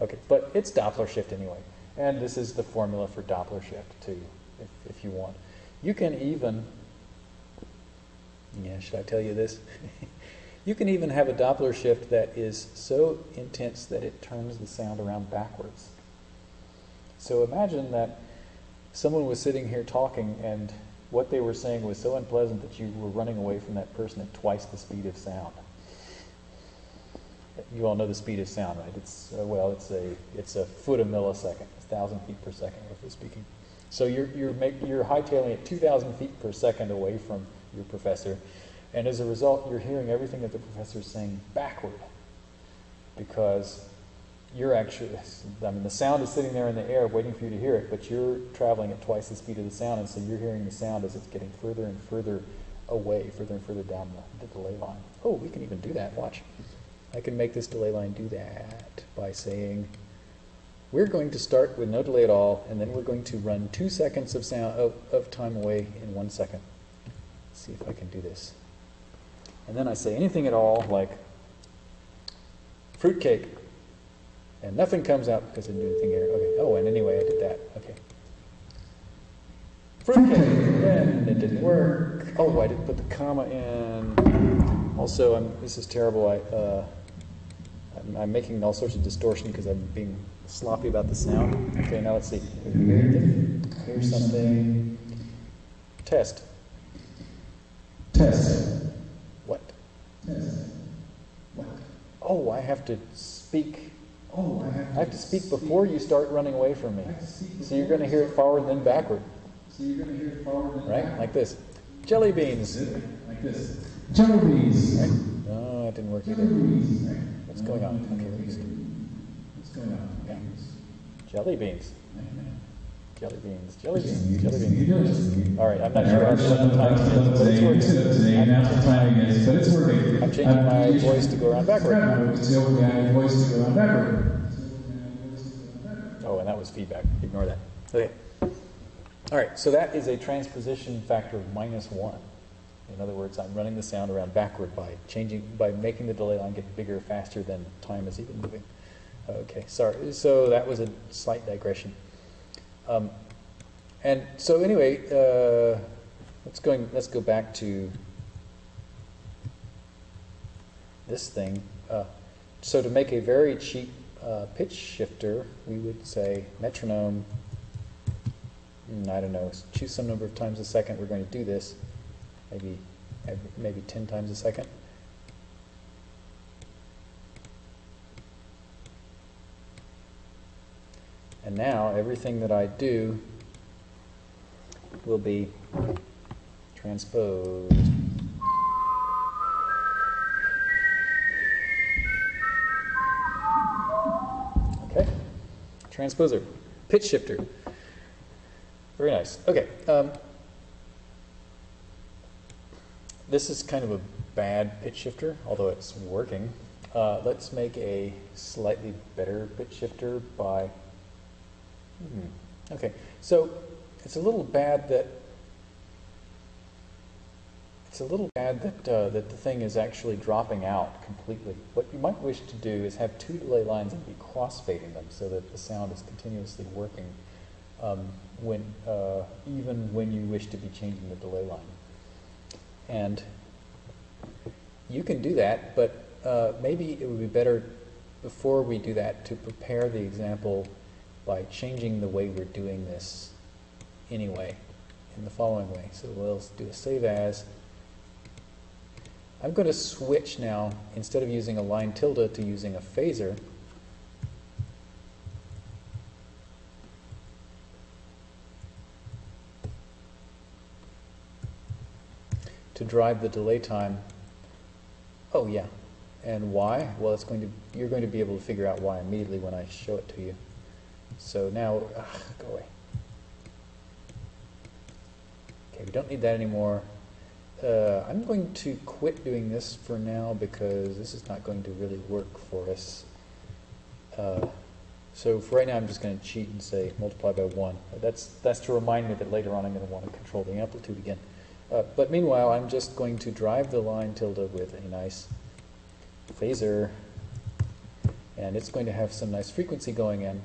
Okay, but it's Doppler shift anyway, and this is the formula for Doppler shift too, if, if you want. You can even, yeah, should I tell you this? You can even have a Doppler shift that is so intense that it turns the sound around backwards. So imagine that someone was sitting here talking and what they were saying was so unpleasant that you were running away from that person at twice the speed of sound. You all know the speed of sound, right? It's uh, well, it's a it's a foot a millisecond, a thousand feet per second, roughly speaking. So you're you're make, you're hightailing at two thousand feet per second away from your professor, and as a result, you're hearing everything that the professor is saying backward because you're actually, I mean, the sound is sitting there in the air waiting for you to hear it, but you're traveling at twice the speed of the sound, and so you're hearing the sound as it's getting further and further away, further and further down the, delay line. Oh, we can even do that. Watch. I can make this delay line do that by saying, we're going to start with no delay at all, and then we're going to run two seconds of sound of, of time away in one second. Let's see if I can do this. And then I say anything at all like fruitcake. And nothing comes out because I didn't do anything here. Okay. Oh, and anyway, I did that. Okay. Fruitcake. And it didn't work. Oh, I didn't put the comma in. Also, I'm, this is terrible. I, uh, I'm, I'm making all sorts of distortion because I'm being sloppy about the sound. Okay, now let's see. Here's something. Test. Test. What? Test. What? Oh, I have to speak. Oh, I have I have to speak before you start running away from me. I have to speak So you're going to hear it forward and then backward, So you're going to hear it forward and right? back. Like this. Jelly beans. Like this. Jelly beans. Right? No, it didn't work either. Right? What's going on? Okay, let me see. What's going on? Yeah. Jelly beans. Jelly beans. Jelly beans. Jelly beans. you just- All right, I'm not I sure how already to set set the the time is, but it's working. today, I'm- now the timing is, but it's working. I'm changing um, my I'm- voice to go around backward. I'm still my voice to go around backward. Oh, and that was feedback. Ignore that. Okay. All right, so that is a transposition factor of minus one. In other words, I'm running the sound around backward by changing, by making the delay line get bigger faster than time is even moving. Okay, sorry. So that was a slight digression. Um, and so anyway, uh, let's going. Let's go back to this thing. Uh, so to make a very cheap uh, pitch shifter, we would say metronome. mm, I don't know. Choose some number of times a second. We're going to do this. Maybe, maybe ten times a second. And now everything that I do will be transposed. Okay, transposer, pitch shifter. Very nice. Okay. Um, this is kind of a bad pitch shifter, although it's working. Uh, let's make a slightly better pitch shifter by. Hmm. Okay, so it's a little bad that It's a little bad that, uh, that the thing is actually dropping out completely. What you might wish to do is have two delay lines and be crossfading them so that the sound is continuously working um, when, uh, even when you wish to be changing the delay line. And you can do that, but uh, maybe it would be better before we do that to prepare the example by changing the way we're doing this anyway in the following way. So we'll do a save as. I'm going to switch now, instead of using a line tilde, to using a phasor. to drive the delay time. Oh yeah, and why? Well, it's going to you're going to be able to figure out why immediately when I show it to you. So now, ugh, go away. Okay, we don't need that anymore. Uh, I'm going to quit doing this for now because this is not going to really work for us. Uh, so for right now, I'm just going to cheat and say multiply by 1. That's, that's to remind me that later on I'm going to want to control the amplitude again. Uh, but meanwhile, I'm just going to drive the line tilde with a nice phasor, and it's going to have some nice frequency going in.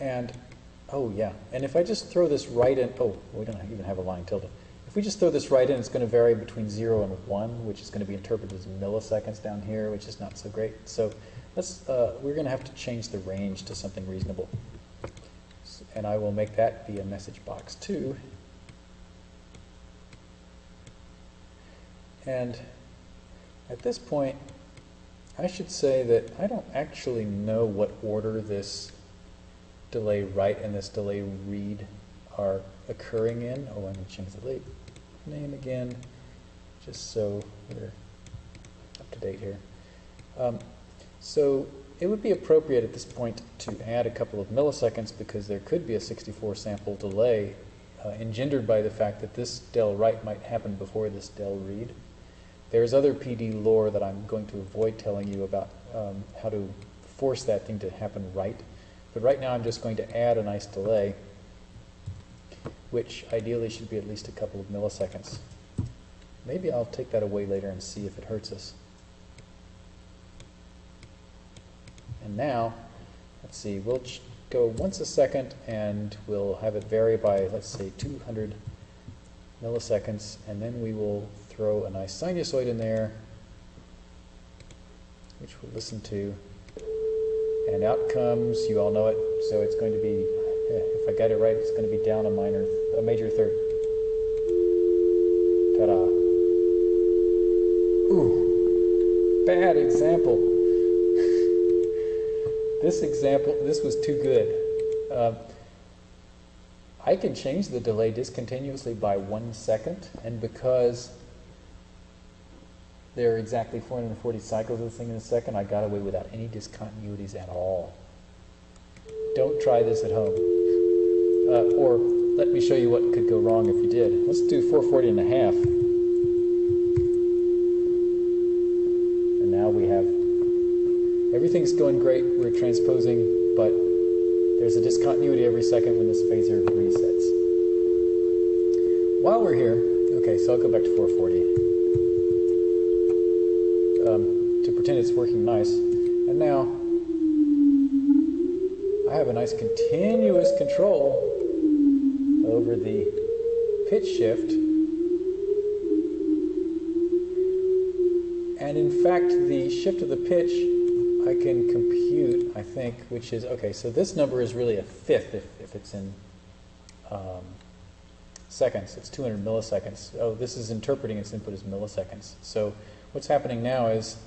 And, oh yeah, and if I just throw this right in, oh, we don't even have a line tilde. If we just throw this right in, it's going to vary between 0 and 1, which is going to be interpreted as milliseconds down here, which is not so great. So let's, uh, we're going to have to change the range to something reasonable. And I will make that be a message box too. And at this point, I should say that I don't actually know what order this delay write and this delay read are occurring in. Oh, I'm going to change the late name again, just so we're up to date here. Um, so it would be appropriate at this point to add a couple of milliseconds because there could be a 64 sample delay uh, engendered by the fact that this del write might happen before this del read. There's other PD lore that I'm going to avoid telling you about um, how to force that thing to happen right. But right now I'm just going to add a nice delay, which ideally should be at least a couple of milliseconds. Maybe I'll take that away later and see if it hurts us. And now, let's see, we'll go once a second and we'll have it vary by, let's say, 200 milliseconds, and then we will throw a nice sinusoid in there, which we'll listen to. And out comes, you all know it, so it's going to be, if I got it right, it's going to be down a minor, a major third. Ta-da. Ooh, bad example. this example, this was too good. Uh, I can change the delay discontinuously by one second, and because there are exactly 440 cycles of this thing in a second, I got away without any discontinuities at all. Don't try this at home. Uh, or let me show you what could go wrong if you did. Let's do 440 and a half. And now we have, everything's going great, we're transposing, but there's a discontinuity every second when this phasor resets. While we're here, okay, so I'll go back to 440 um, to pretend it's working nice. And now I have a nice continuous control over the pitch shift. And in fact, the shift of the pitch I can compute, I think, which is, okay, so this number is really a fifth if, if it's in um, seconds. It's 200 milliseconds. Oh, this is interpreting its input as milliseconds. So what's happening now is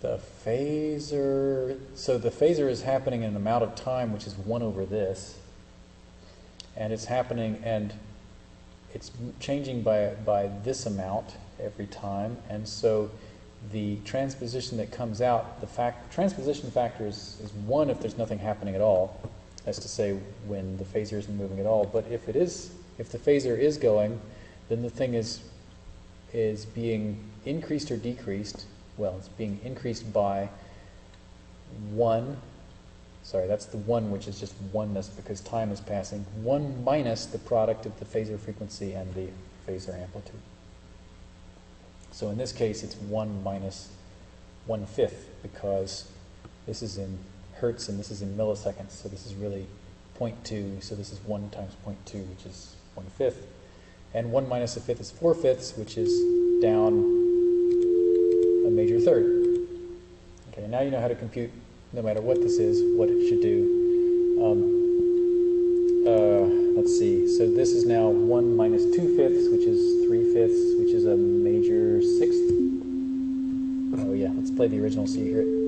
the phasor, so the phasor is happening in an amount of time which is 1 over this. And it's happening, and it's changing by, by this amount every time. And so the transposition that comes out, the fact, transposition factor is, is 1 if there's nothing happening at all. That's to say when the phasor isn't moving at all. But if it is, if the phasor is going, then the thing is is being increased or decreased. Well, it's being increased by one sorry, that's the one which is just oneness because time is passing. One minus the product of the phasor frequency and the phasor amplitude. So in this case, it's one minus one fifth because this is in hertz and this is in milliseconds. So this is really 0.2. So this is one times 0.2, which is one fifth. And one minus a fifth is four fifths, which is down a major third. Okay, now you know how to compute, no matter what this is, what it should do. Um, uh, let's see. So this is now one minus two fifths, which is three fifths, which is a major sixth. Oh yeah, let's play the original. Uh,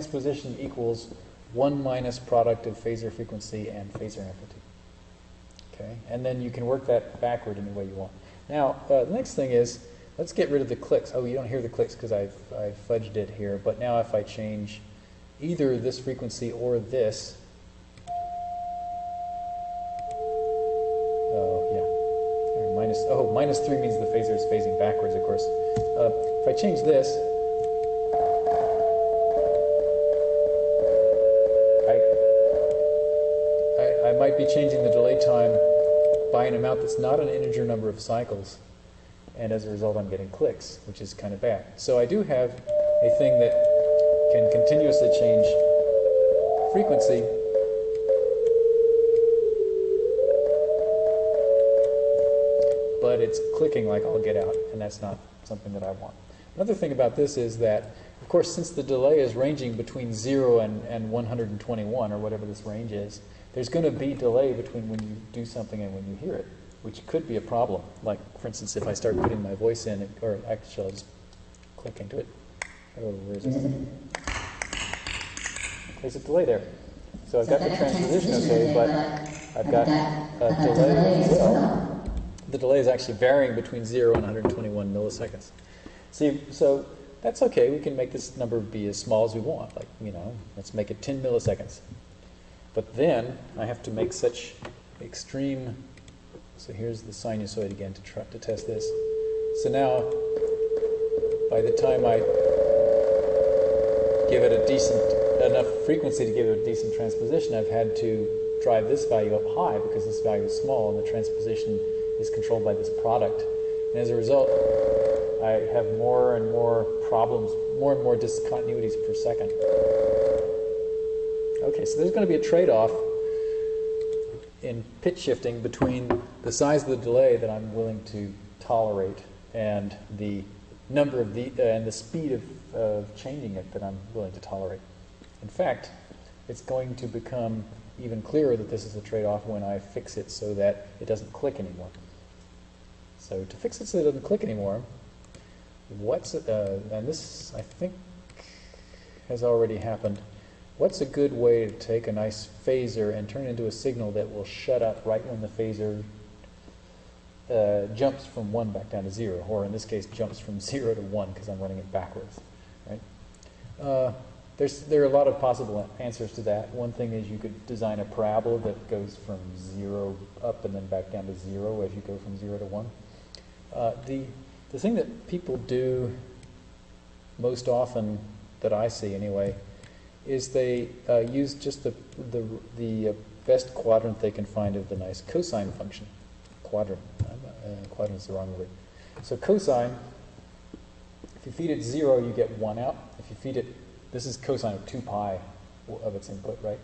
transposition equals one minus product of phasor frequency and phasor amplitude. Okay, and then you can work that backward any way you want. Now, uh, the next thing is, let's get rid of the clicks. Oh, you don't hear the clicks because I've, I've fudged it here, but now if I change either this frequency or this, that's not an integer number of cycles, and as a result, I'm getting clicks, which is kind of bad. So I do have a thing that can continuously change frequency. But it's clicking like I'll get out, and that's not something that I want. Another thing about this is that, of course, since the delay is ranging between 0 and, and 121, or whatever this range is, there's going to be delay between when you do something and when you hear it, which could be a problem. Like, for instance, if I start putting my voice in, or actually, I'll just click into it. Oh, where is it? There's a delay there. So I've got the transposition okay, but I've got a delay as well. The delay is actually varying between 0 and 121 milliseconds. See, so that's okay. We can make this number be as small as we want. Like, you know, let's make it 10 milliseconds. But then I have to make such extreme. So here's the sinusoid again to try to test this. So now, by the time I give it a decent enough frequency to give it a decent transposition, I've had to drive this value up high because this value is small and the transposition is controlled by this product. And as a result, I have more and more problems, more and more discontinuities per second. Okay, so there's going to be a trade-off in pitch shifting between the size of the delay that I'm willing to tolerate and the number of the uh, and the speed of, of changing it that I'm willing to tolerate. In fact, it's going to become even clearer that this is a trade-off when I fix it so that it doesn't click anymore. So to fix it so it doesn't click anymore, what's uh, and this I think has already happened. What's a good way to take a nice phasor and turn it into a signal that will shut up right when the phasor uh, jumps from 1 back down to 0, or in this case, jumps from 0 to 1 because I'm running it backwards. Right? Uh, there's, there are a lot of possible answers to that. One thing is you could design a parabola that goes from 0 up and then back down to 0 as you go from 0 to 1. Uh, the, the thing that people do most often, that I see anyway, is they uh, use just the, the, the uh, best quadrant they can find of the nice cosine function. Quadrant. Uh, is the wrong word. So cosine, if you feed it 0, you get 1 out. If you feed it, this is cosine of 2 pi of its input, right?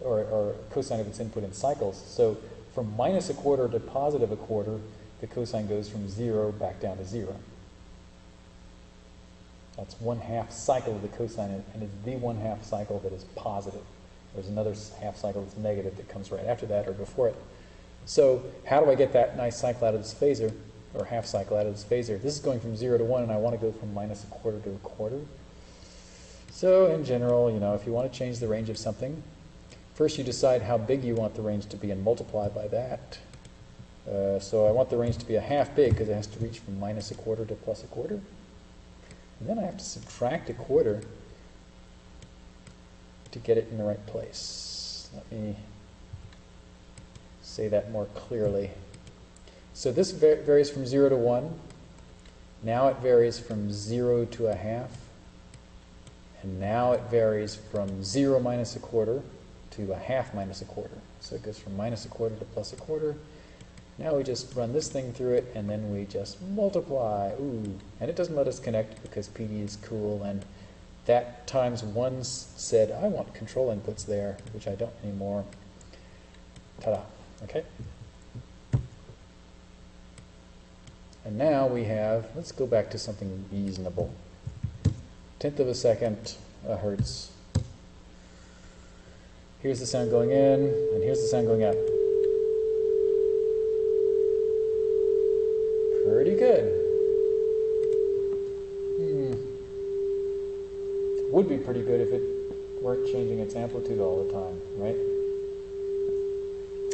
Or, or cosine of its input in cycles. So from minus a quarter to positive a quarter, the cosine goes from 0 back down to 0. That's one half cycle of the cosine, and it's the one half cycle that is positive. There's another half cycle that's negative that comes right after that or before it. So how do I get that nice cycle out of this phasor, or half cycle out of this phasor? This is going from 0 to 1, and I want to go from minus a quarter to a quarter. So in general, you know, if you want to change the range of something, first you decide how big you want the range to be and multiply by that. Uh, so I want the range to be a half big because it has to reach from minus a quarter to plus a quarter. And then I have to subtract a quarter to get it in the right place. Let me say that more clearly. So this va- varies from 0 to 1. Now it varies from 0 to a half. And now it varies from 0 minus a quarter to a half minus a quarter. So it goes from minus a quarter to plus a quarter. Now we just run this thing through it, and then we just multiply. Ooh. And it doesn't let us connect because PD is cool, and that times one said, I want control inputs there, which I don't anymore. Ta-da. Okay? And now we have, let's go back to something reasonable. Tenth of a second, a hertz. Here's the sound going in, and here's the sound going out. Pretty good. Hmm. Would be pretty good if it weren't changing its amplitude all the time, right?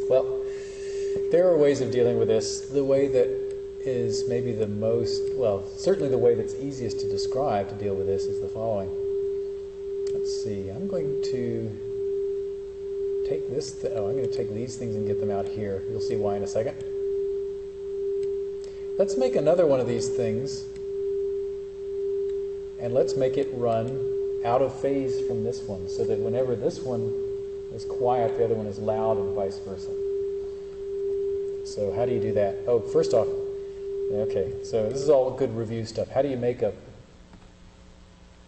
Well, there are ways of dealing with this. The way that is maybe the most, well, certainly the way that's easiest to describe to deal with this is the following. Let's see, I'm going to take this, th- oh, I'm going to take these things and get them out here. You'll see why in a second. Let's make another one of these things, and let's make it run out of phase from this one, so that whenever this one is quiet, the other one is loud, and vice versa. So how do you do that? Oh, first off, okay, so this is all good review stuff. How do you make a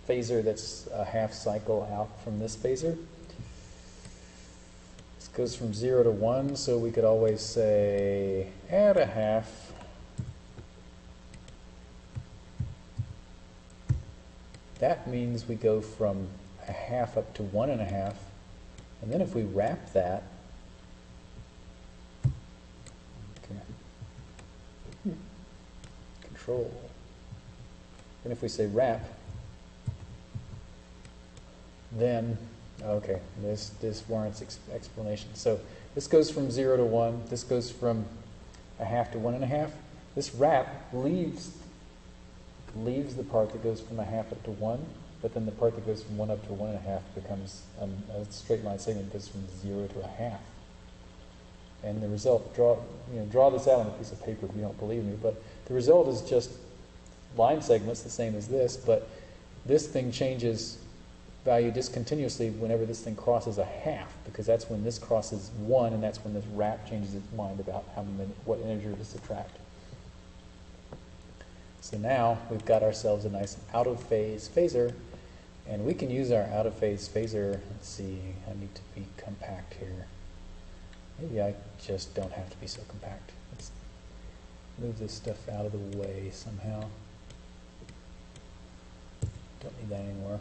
phasor that's a half cycle out from this phasor? This goes from 0 to 1, so we could always say add a half. That means we go from a half up to one and a half. And then if we wrap that, okay, control. And if we say wrap, then, okay, this, this warrants ex- explanation. So this goes from zero to one, this goes from a half to one and a half. This wrap leaves leaves the part that goes from a half up to one, but then the part that goes from one up to one and a half becomes um, a straight line segment goes from zero to a half. And the result, draw, you know, draw this out on a piece of paper if you don't believe me, but the result is just line segments the same as this, but this thing changes value discontinuously whenever this thing crosses a half, because that's when this crosses one, and that's when this wrap changes its mind about how many, what integer to subtract. So now we've got ourselves a nice out of phase phasor, and we can use our out of phase phasor. Let's see, I need to be compact here. Maybe I just don't have to be so compact. Let's move this stuff out of the way somehow. Don't need that anymore.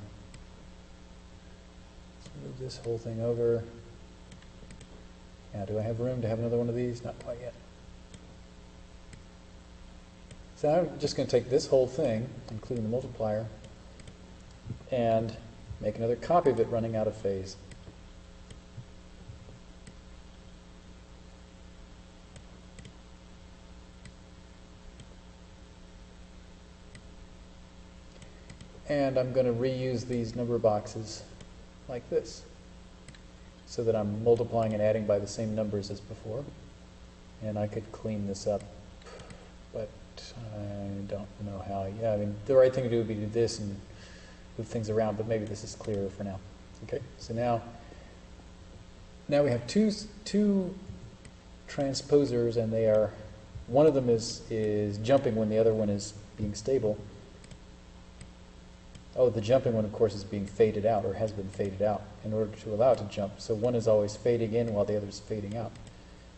Let's move this whole thing over. Now, do I have room to have another one of these? Not quite yet. So I'm just going to take this whole thing, including the multiplier, and make another copy of it running out of phase. And I'm going to reuse these number boxes like this, so that I'm multiplying and adding by the same numbers as before. And I could clean this up, but I don't know how. Yeah, I mean, the right thing to do would be to do this and move things around, but maybe this is clearer for now. Okay, so now, now we have two, two transposers, and they are, one of them is, is jumping when the other one is being stable. Oh, the jumping one, of course, is being faded out, or has been faded out, in order to allow it to jump. So one is always fading in while the other is fading out.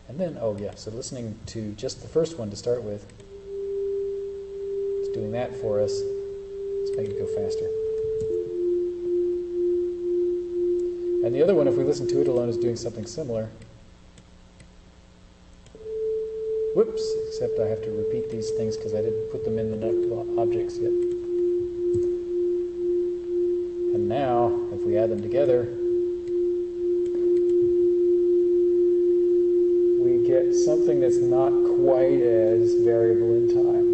And then, oh yeah, so listening to just the first one to start with, it's doing that for us. Let's make it go faster. And the other one, if we listen to it alone, is doing something similar. Whoops, except I have to repeat these things because I didn't put them in the objects yet. And now, if we add them together, we get something that's not quite as variable in time.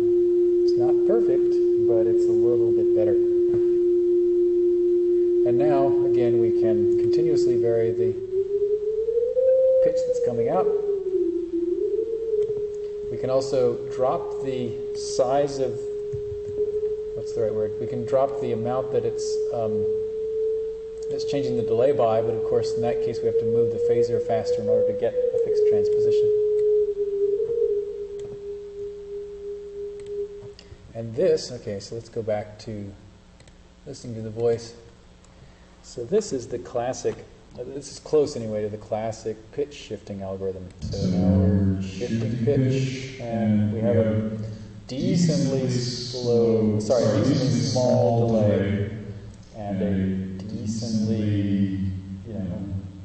It's not perfect, but it's a little bit better. And now, again, we can continuously vary the pitch that's coming out. We can also drop the size of, what's the right word? We can drop the amount that it's, um, it's changing the delay by, but of course, in that case, we have to move the phasor faster in order to get a fixed transposition. And this, okay, so let's go back to listening to the voice. So this is the classic, uh, this is close anyway to the classic pitch shifting algorithm. So now we're shifting pitch, and we have a decently slow, sorry, decently small delay, and a decently, you know,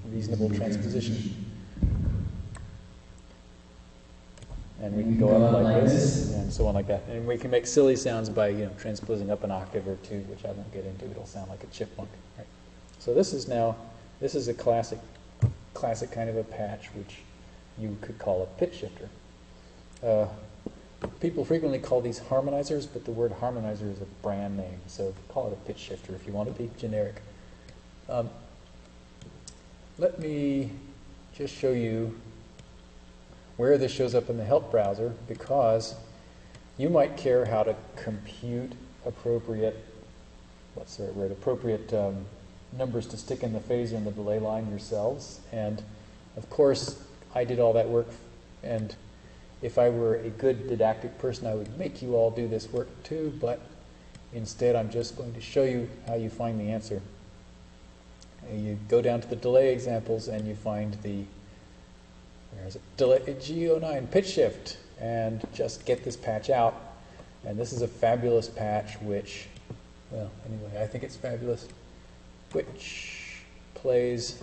reasonable transposition. And we can go up like this, and so on like that. And we can make silly sounds by, you know, transposing up an octave or two, which I won't get into. It'll sound like a chipmunk, right? So this is now, this is a classic, classic kind of a patch, which you could call a pitch shifter. Uh, people frequently call these harmonizers, but the word harmonizer is a brand name, so call it a pitch shifter if you want to be generic. Um, let me just show you where this shows up in the help browser because you might care how to compute appropriate, what's the right word, appropriate um, numbers to stick in the phasor and the delay line yourselves. And of course, I did all that work, and if I were a good didactic person, I would make you all do this work too, but instead I'm just going to show you how you find the answer. You go down to the delay examples and you find the where is it? Delay, G09 pitch shift, and just get this patch out. And this is a fabulous patch, which, well, anyway, I think it's fabulous, which plays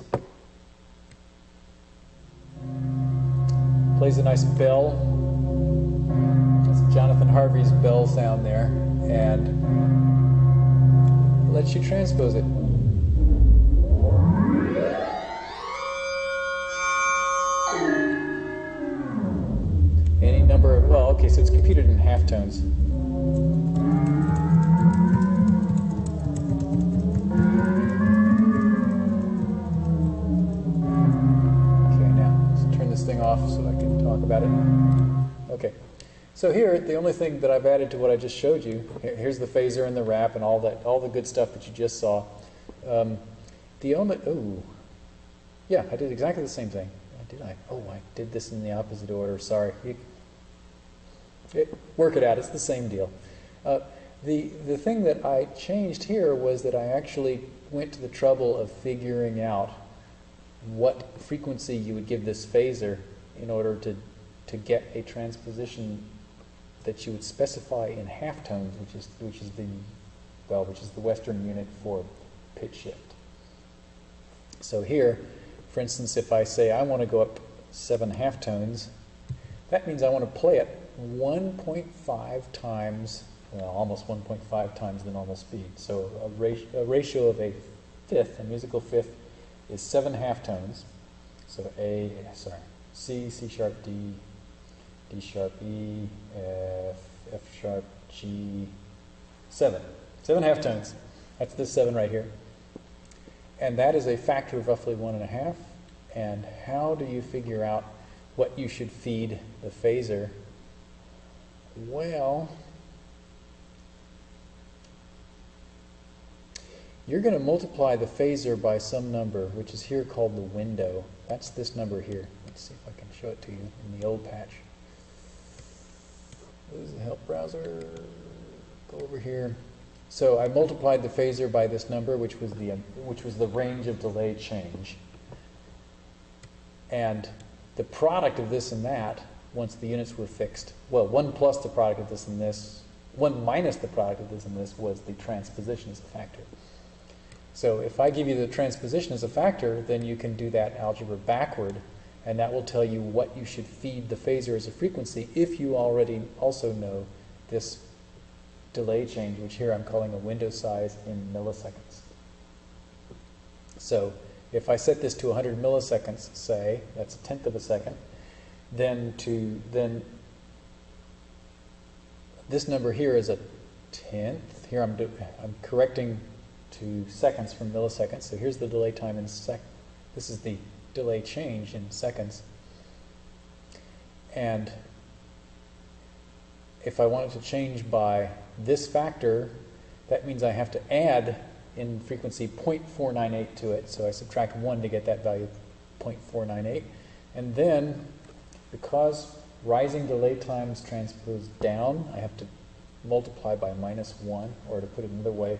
plays a nice bell. That's Jonathan Harvey's bell sound there, and lets you transpose it. Any number of, well, okay, so it's computed in halftones. Okay, off so I can talk about it. Okay, so here the only thing that I've added to what I just showed you, here's the phasor and the wrap and all that, all the good stuff that you just saw. Um, the only, oh, yeah, I did exactly the same thing. Uh, Did I? Oh, I did this in the opposite order. Sorry. You, it, work it out. It's the same deal. Uh, the the thing that I changed here was that I actually went to the trouble of figuring out what frequency you would give this phasor in order to to get a transposition that you would specify in halftones, which is which is the well, which is the Western unit for pitch shift. So here, for instance, if I say I want to go up seven half tones, that means I want to play it 1.5 times, well, almost 1.5 times the normal speed. So a, ratio, a ratio of a fifth, a musical fifth, is seven halftones. So A, sorry, C, C sharp, D, D sharp, E, F, F sharp, G, seven. Seven half tones. That's this seven right here. And that is a factor of roughly one and a half. And how do you figure out what you should feed the phasor? Well, you're going to multiply the phasor by some number, which is here called the window. That's this number here. Let's see if I can show it to you in the old patch. This is the help browser. Go over here. So I multiplied the phasor by this number, which was the which was the range of delay change. And the product of this and that, once the units were fixed, well, one plus the product of this and this, one minus the product of this and this was the transposition as a factor. So if I give you the transposition as a factor, then you can do that algebra backward, and that will tell you what you should feed the phasor as a frequency if you already also know this delay change, which here I'm calling a window size in milliseconds. So if I set this to 100 milliseconds, say, that's a tenth of a second, then to then this number here is a tenth. Here I'm I'm correcting to seconds from milliseconds. So here's the delay time in sec. This is the delay change in seconds. And if I wanted to change by this factor, that means I have to add in frequency 0.498 to it. So I subtract 1 to get that value 0.498. And then, because rising delay times transpose down, I have to multiply by minus 1, or to put it another way,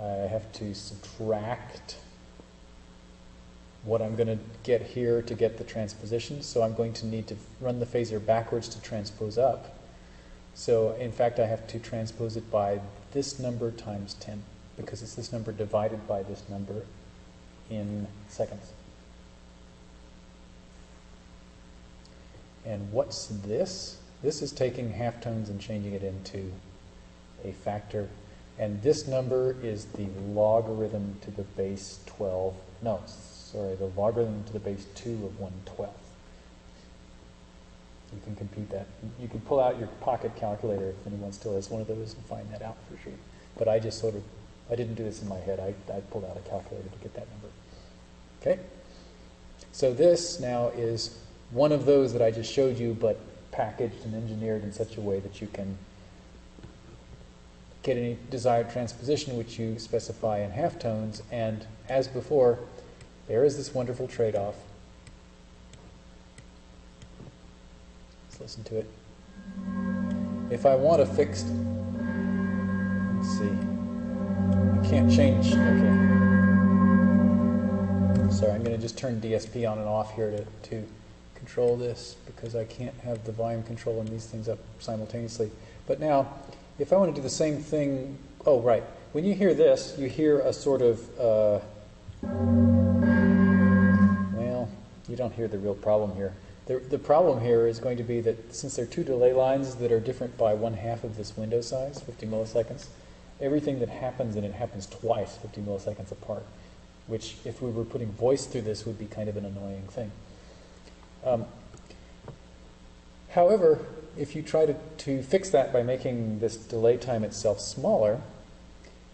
I have to subtract what I'm going to get here to get the transposition. So I'm going to need to run the phasor backwards to transpose up. So in fact, I have to transpose it by this number times 10, because it's this number divided by this number in seconds. And what's this? This is taking halftones and changing it into a factor. And this number is the logarithm to the base 12. No, sorry, the logarithm to the base 2 of 1 12th. You can compute that. You can pull out your pocket calculator if anyone still has one of those and find that out for sure. But I just sort of, I didn't do this in my head. I, I pulled out a calculator to get that number. Okay? So this now is one of those that I just showed you, but packaged and engineered in such a way that you can get any desired transposition which you specify in halftones. And as before, there is this wonderful trade-off. Let's listen to it. If I want a fixed, let's see, I can't change, okay. Sorry, I'm going to just turn DSP on and off here to, to control this because I can't have the volume control and these things up simultaneously. But now, if I want to do the same thing, oh, right. When you hear this, you hear a sort of, uh, you don't hear the real problem here. The, the problem here is going to be that since there are two delay lines that are different by one half of this window size, 50 milliseconds, everything that happens and it happens twice, 50 milliseconds apart, which if we were putting voice through this would be kind of an annoying thing. Um, however, if you try to, to fix that by making this delay time itself smaller,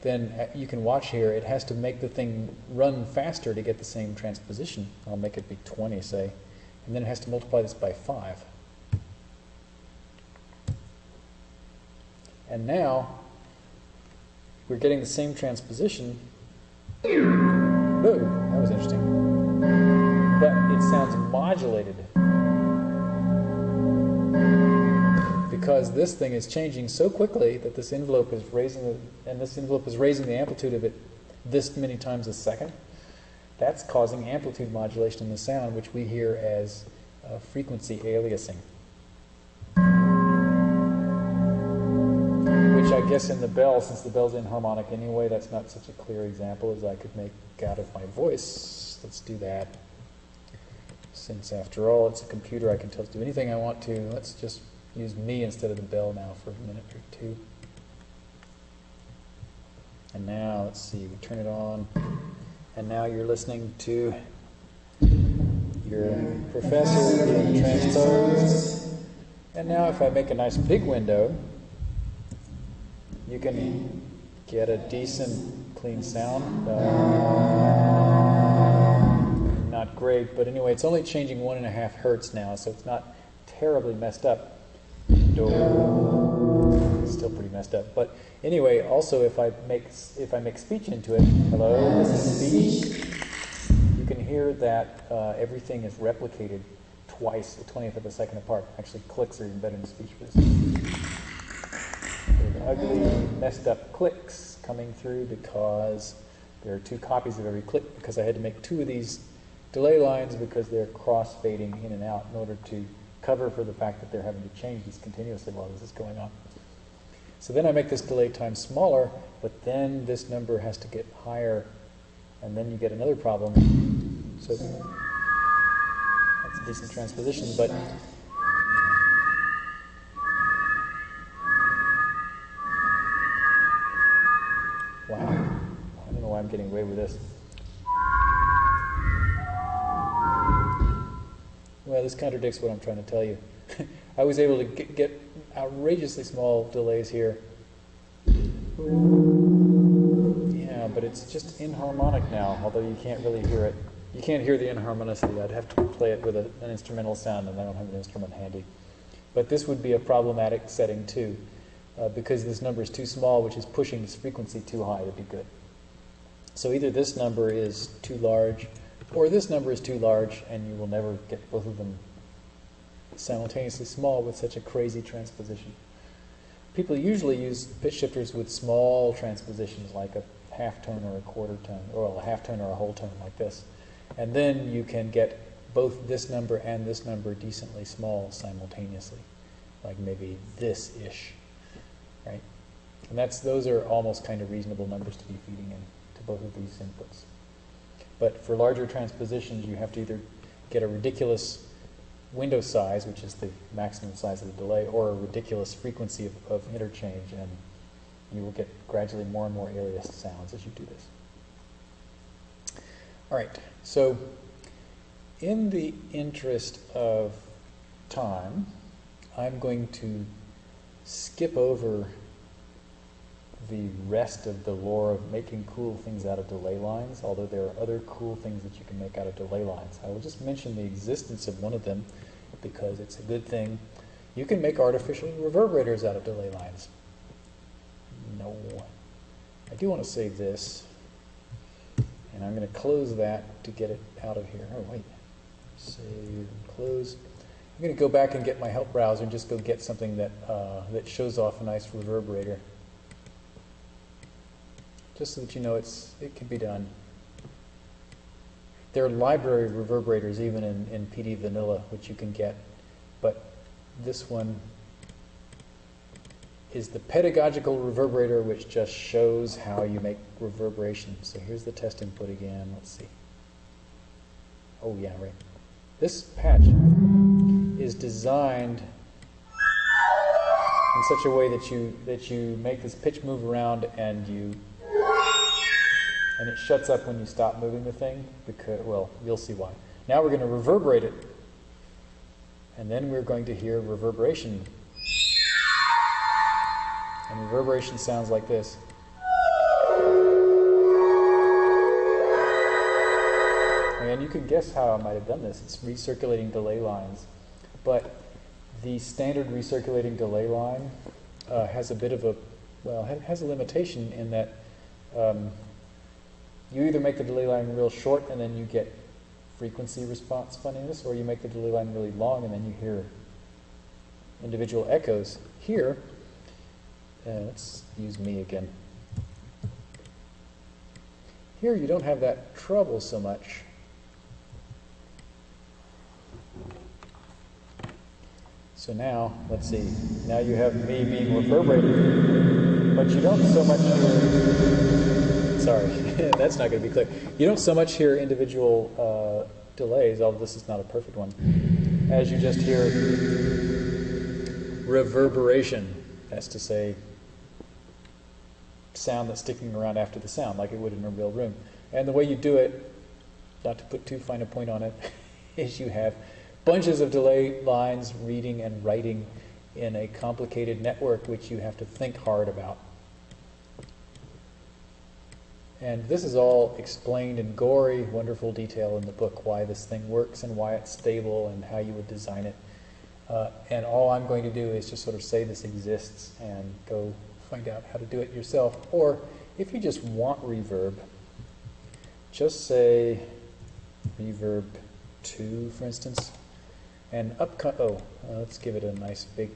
then uh, you can watch here, it has to make the thing run faster to get the same transposition. I'll make it be 20, say. And then it has to multiply this by 5. And now, we're getting the same transposition. That was interesting. But it sounds modulated. Because this thing is changing so quickly that this envelope is raising the, and this envelope is raising the amplitude of it this many times a second. That's causing amplitude modulation in the sound, which we hear as uh, frequency aliasing. Which I guess in the bell, since the bell's inharmonic anyway, that's not such a clear example as I could make out of my voice. Let's do that. Since after all, it's a computer, I can tell it to do anything I want to. Let's just use me instead of the bell now for a minute or two. And now, let's see, we turn it on. And now you're listening to your professor being transposed. And now if I make a nice big window, you can get a decent clean sound. Uh, not great, but anyway, it's only changing one and a half hertz now, so it's not terribly messed up. It's still pretty messed up. But anyway, also if I make if I make speech into it, hello, this is speech. You can hear that uh, everything is replicated twice, a twentieth of a second apart. Actually, clicks are better than speech ugly, messed up clicks coming through because there are two copies of every click because I had to make two of these delay lines because they're cross fading in and out in order to cover for the fact that they're having to change these continuously while this is going on. So then I make this delay time smaller, but then this number has to get higher, and then you get another problem. So that's a decent transposition, but wow, I don't know why I'm getting away with this. Well, this contradicts what I'm trying to tell you. I was able to get, get outrageously small delays here. Yeah, but it's just inharmonic now, although you can't really hear it. You can't hear the inharmonicity. I'd have to play it with a, an instrumental sound, and I don't have an instrument handy. But this would be a problematic setting too, uh, because this number is too small, which is pushing this frequency too high to be good. So either this number is too large, or this number is too large, and you will never get both of them simultaneously small with such a crazy transposition. People usually use pitch shifters with small transpositions, like a half tone or a quarter tone, or a half tone or a whole tone, like this. And then you can get both this number and this number decently small simultaneously, like maybe this ish, right? And that's those are almost kind of reasonable numbers to be feeding in to both of these inputs. But for larger transpositions, you have to either get a ridiculous window size, which is the maximum size of the delay, or a ridiculous frequency of, of interchange, and you will get gradually more and more aliased sounds as you do this. All right, so in the interest of time, I'm going to skip over the rest of the lore of making cool things out of delay lines, although there are other cool things that you can make out of delay lines. I will just mention the existence of one of them because it's a good thing. You can make artificial reverberators out of delay lines. No. I do want to save this, and I'm going to close that to get it out of here. Oh, wait. Save and close. I'm going to go back and get my help browser and just go get something that, uh, that shows off a nice reverberator just so that you know it's, it can be done. There are library reverberators even in, in PD Vanilla, which you can get, but this one is the pedagogical reverberator, which just shows how you make reverberation. So here's the test input again. Let's see. Oh, yeah, right. This patch is designed in such a way that you that you make this pitch move around and you and it shuts up when you stop moving the thing because well you'll see why. Now we're going to reverberate it. And then we're going to hear reverberation. And reverberation sounds like this. And you can guess how I might have done this. It's recirculating delay lines. But the standard recirculating delay line uh, has a bit of a well has a limitation in that um, you either make the delay line real short and then you get frequency response funniness, or you make the delay line really long and then you hear individual echoes. Here, uh, let's use me again. Here you don't have that trouble so much. So now, let's see, now you have me being reverberated, but you don't so much hear, sorry, that's not going to be clear. You don't so much hear individual uh, delays, although this is not a perfect one, as you just hear reverberation. That's to say, sound that's sticking around after the sound, like it would in a real room. And the way you do it, not to put too fine a point on it, is you have bunches of delay lines reading and writing in a complicated network which you have to think hard about. And this is all explained in gory, wonderful detail in the book, why this thing works and why it's stable and how you would design it. Uh, and all I'm going to do is just sort of say this exists and go find out how to do it yourself. Or if you just want reverb, just say reverb 2, for instance. And up, oh, uh, let's give it a nice big,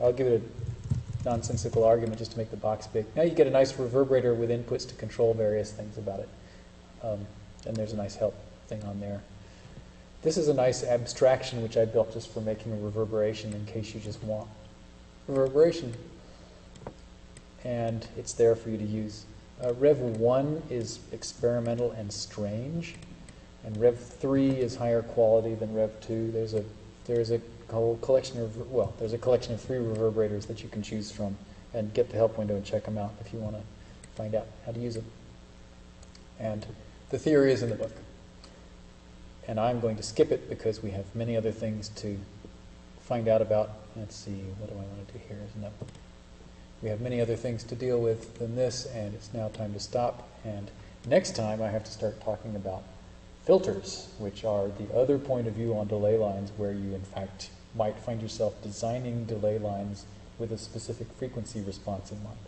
I'll give it a nonsensical argument just to make the box big. Now you get a nice reverberator with inputs to control various things about it. Um, and there's a nice help thing on there. This is a nice abstraction which I built just for making a reverberation in case you just want reverberation. And it's there for you to use. Uh, Rev 1 is experimental and strange, and Rev 3 is higher quality than Rev 2. There's a there's a whole collection of, well, there's a collection of three reverberators that you can choose from and get the help window and check them out if you want to find out how to use them. And the theory is in the book. and I'm going to skip it because we have many other things to find out about. Let's see, what do I want to do here? No. We have many other things to deal with than this, and it's now time to stop. And next time, I have to start talking about filters, which are the other point of view on delay lines where you, in fact, might find yourself designing delay lines with a specific frequency response in mind.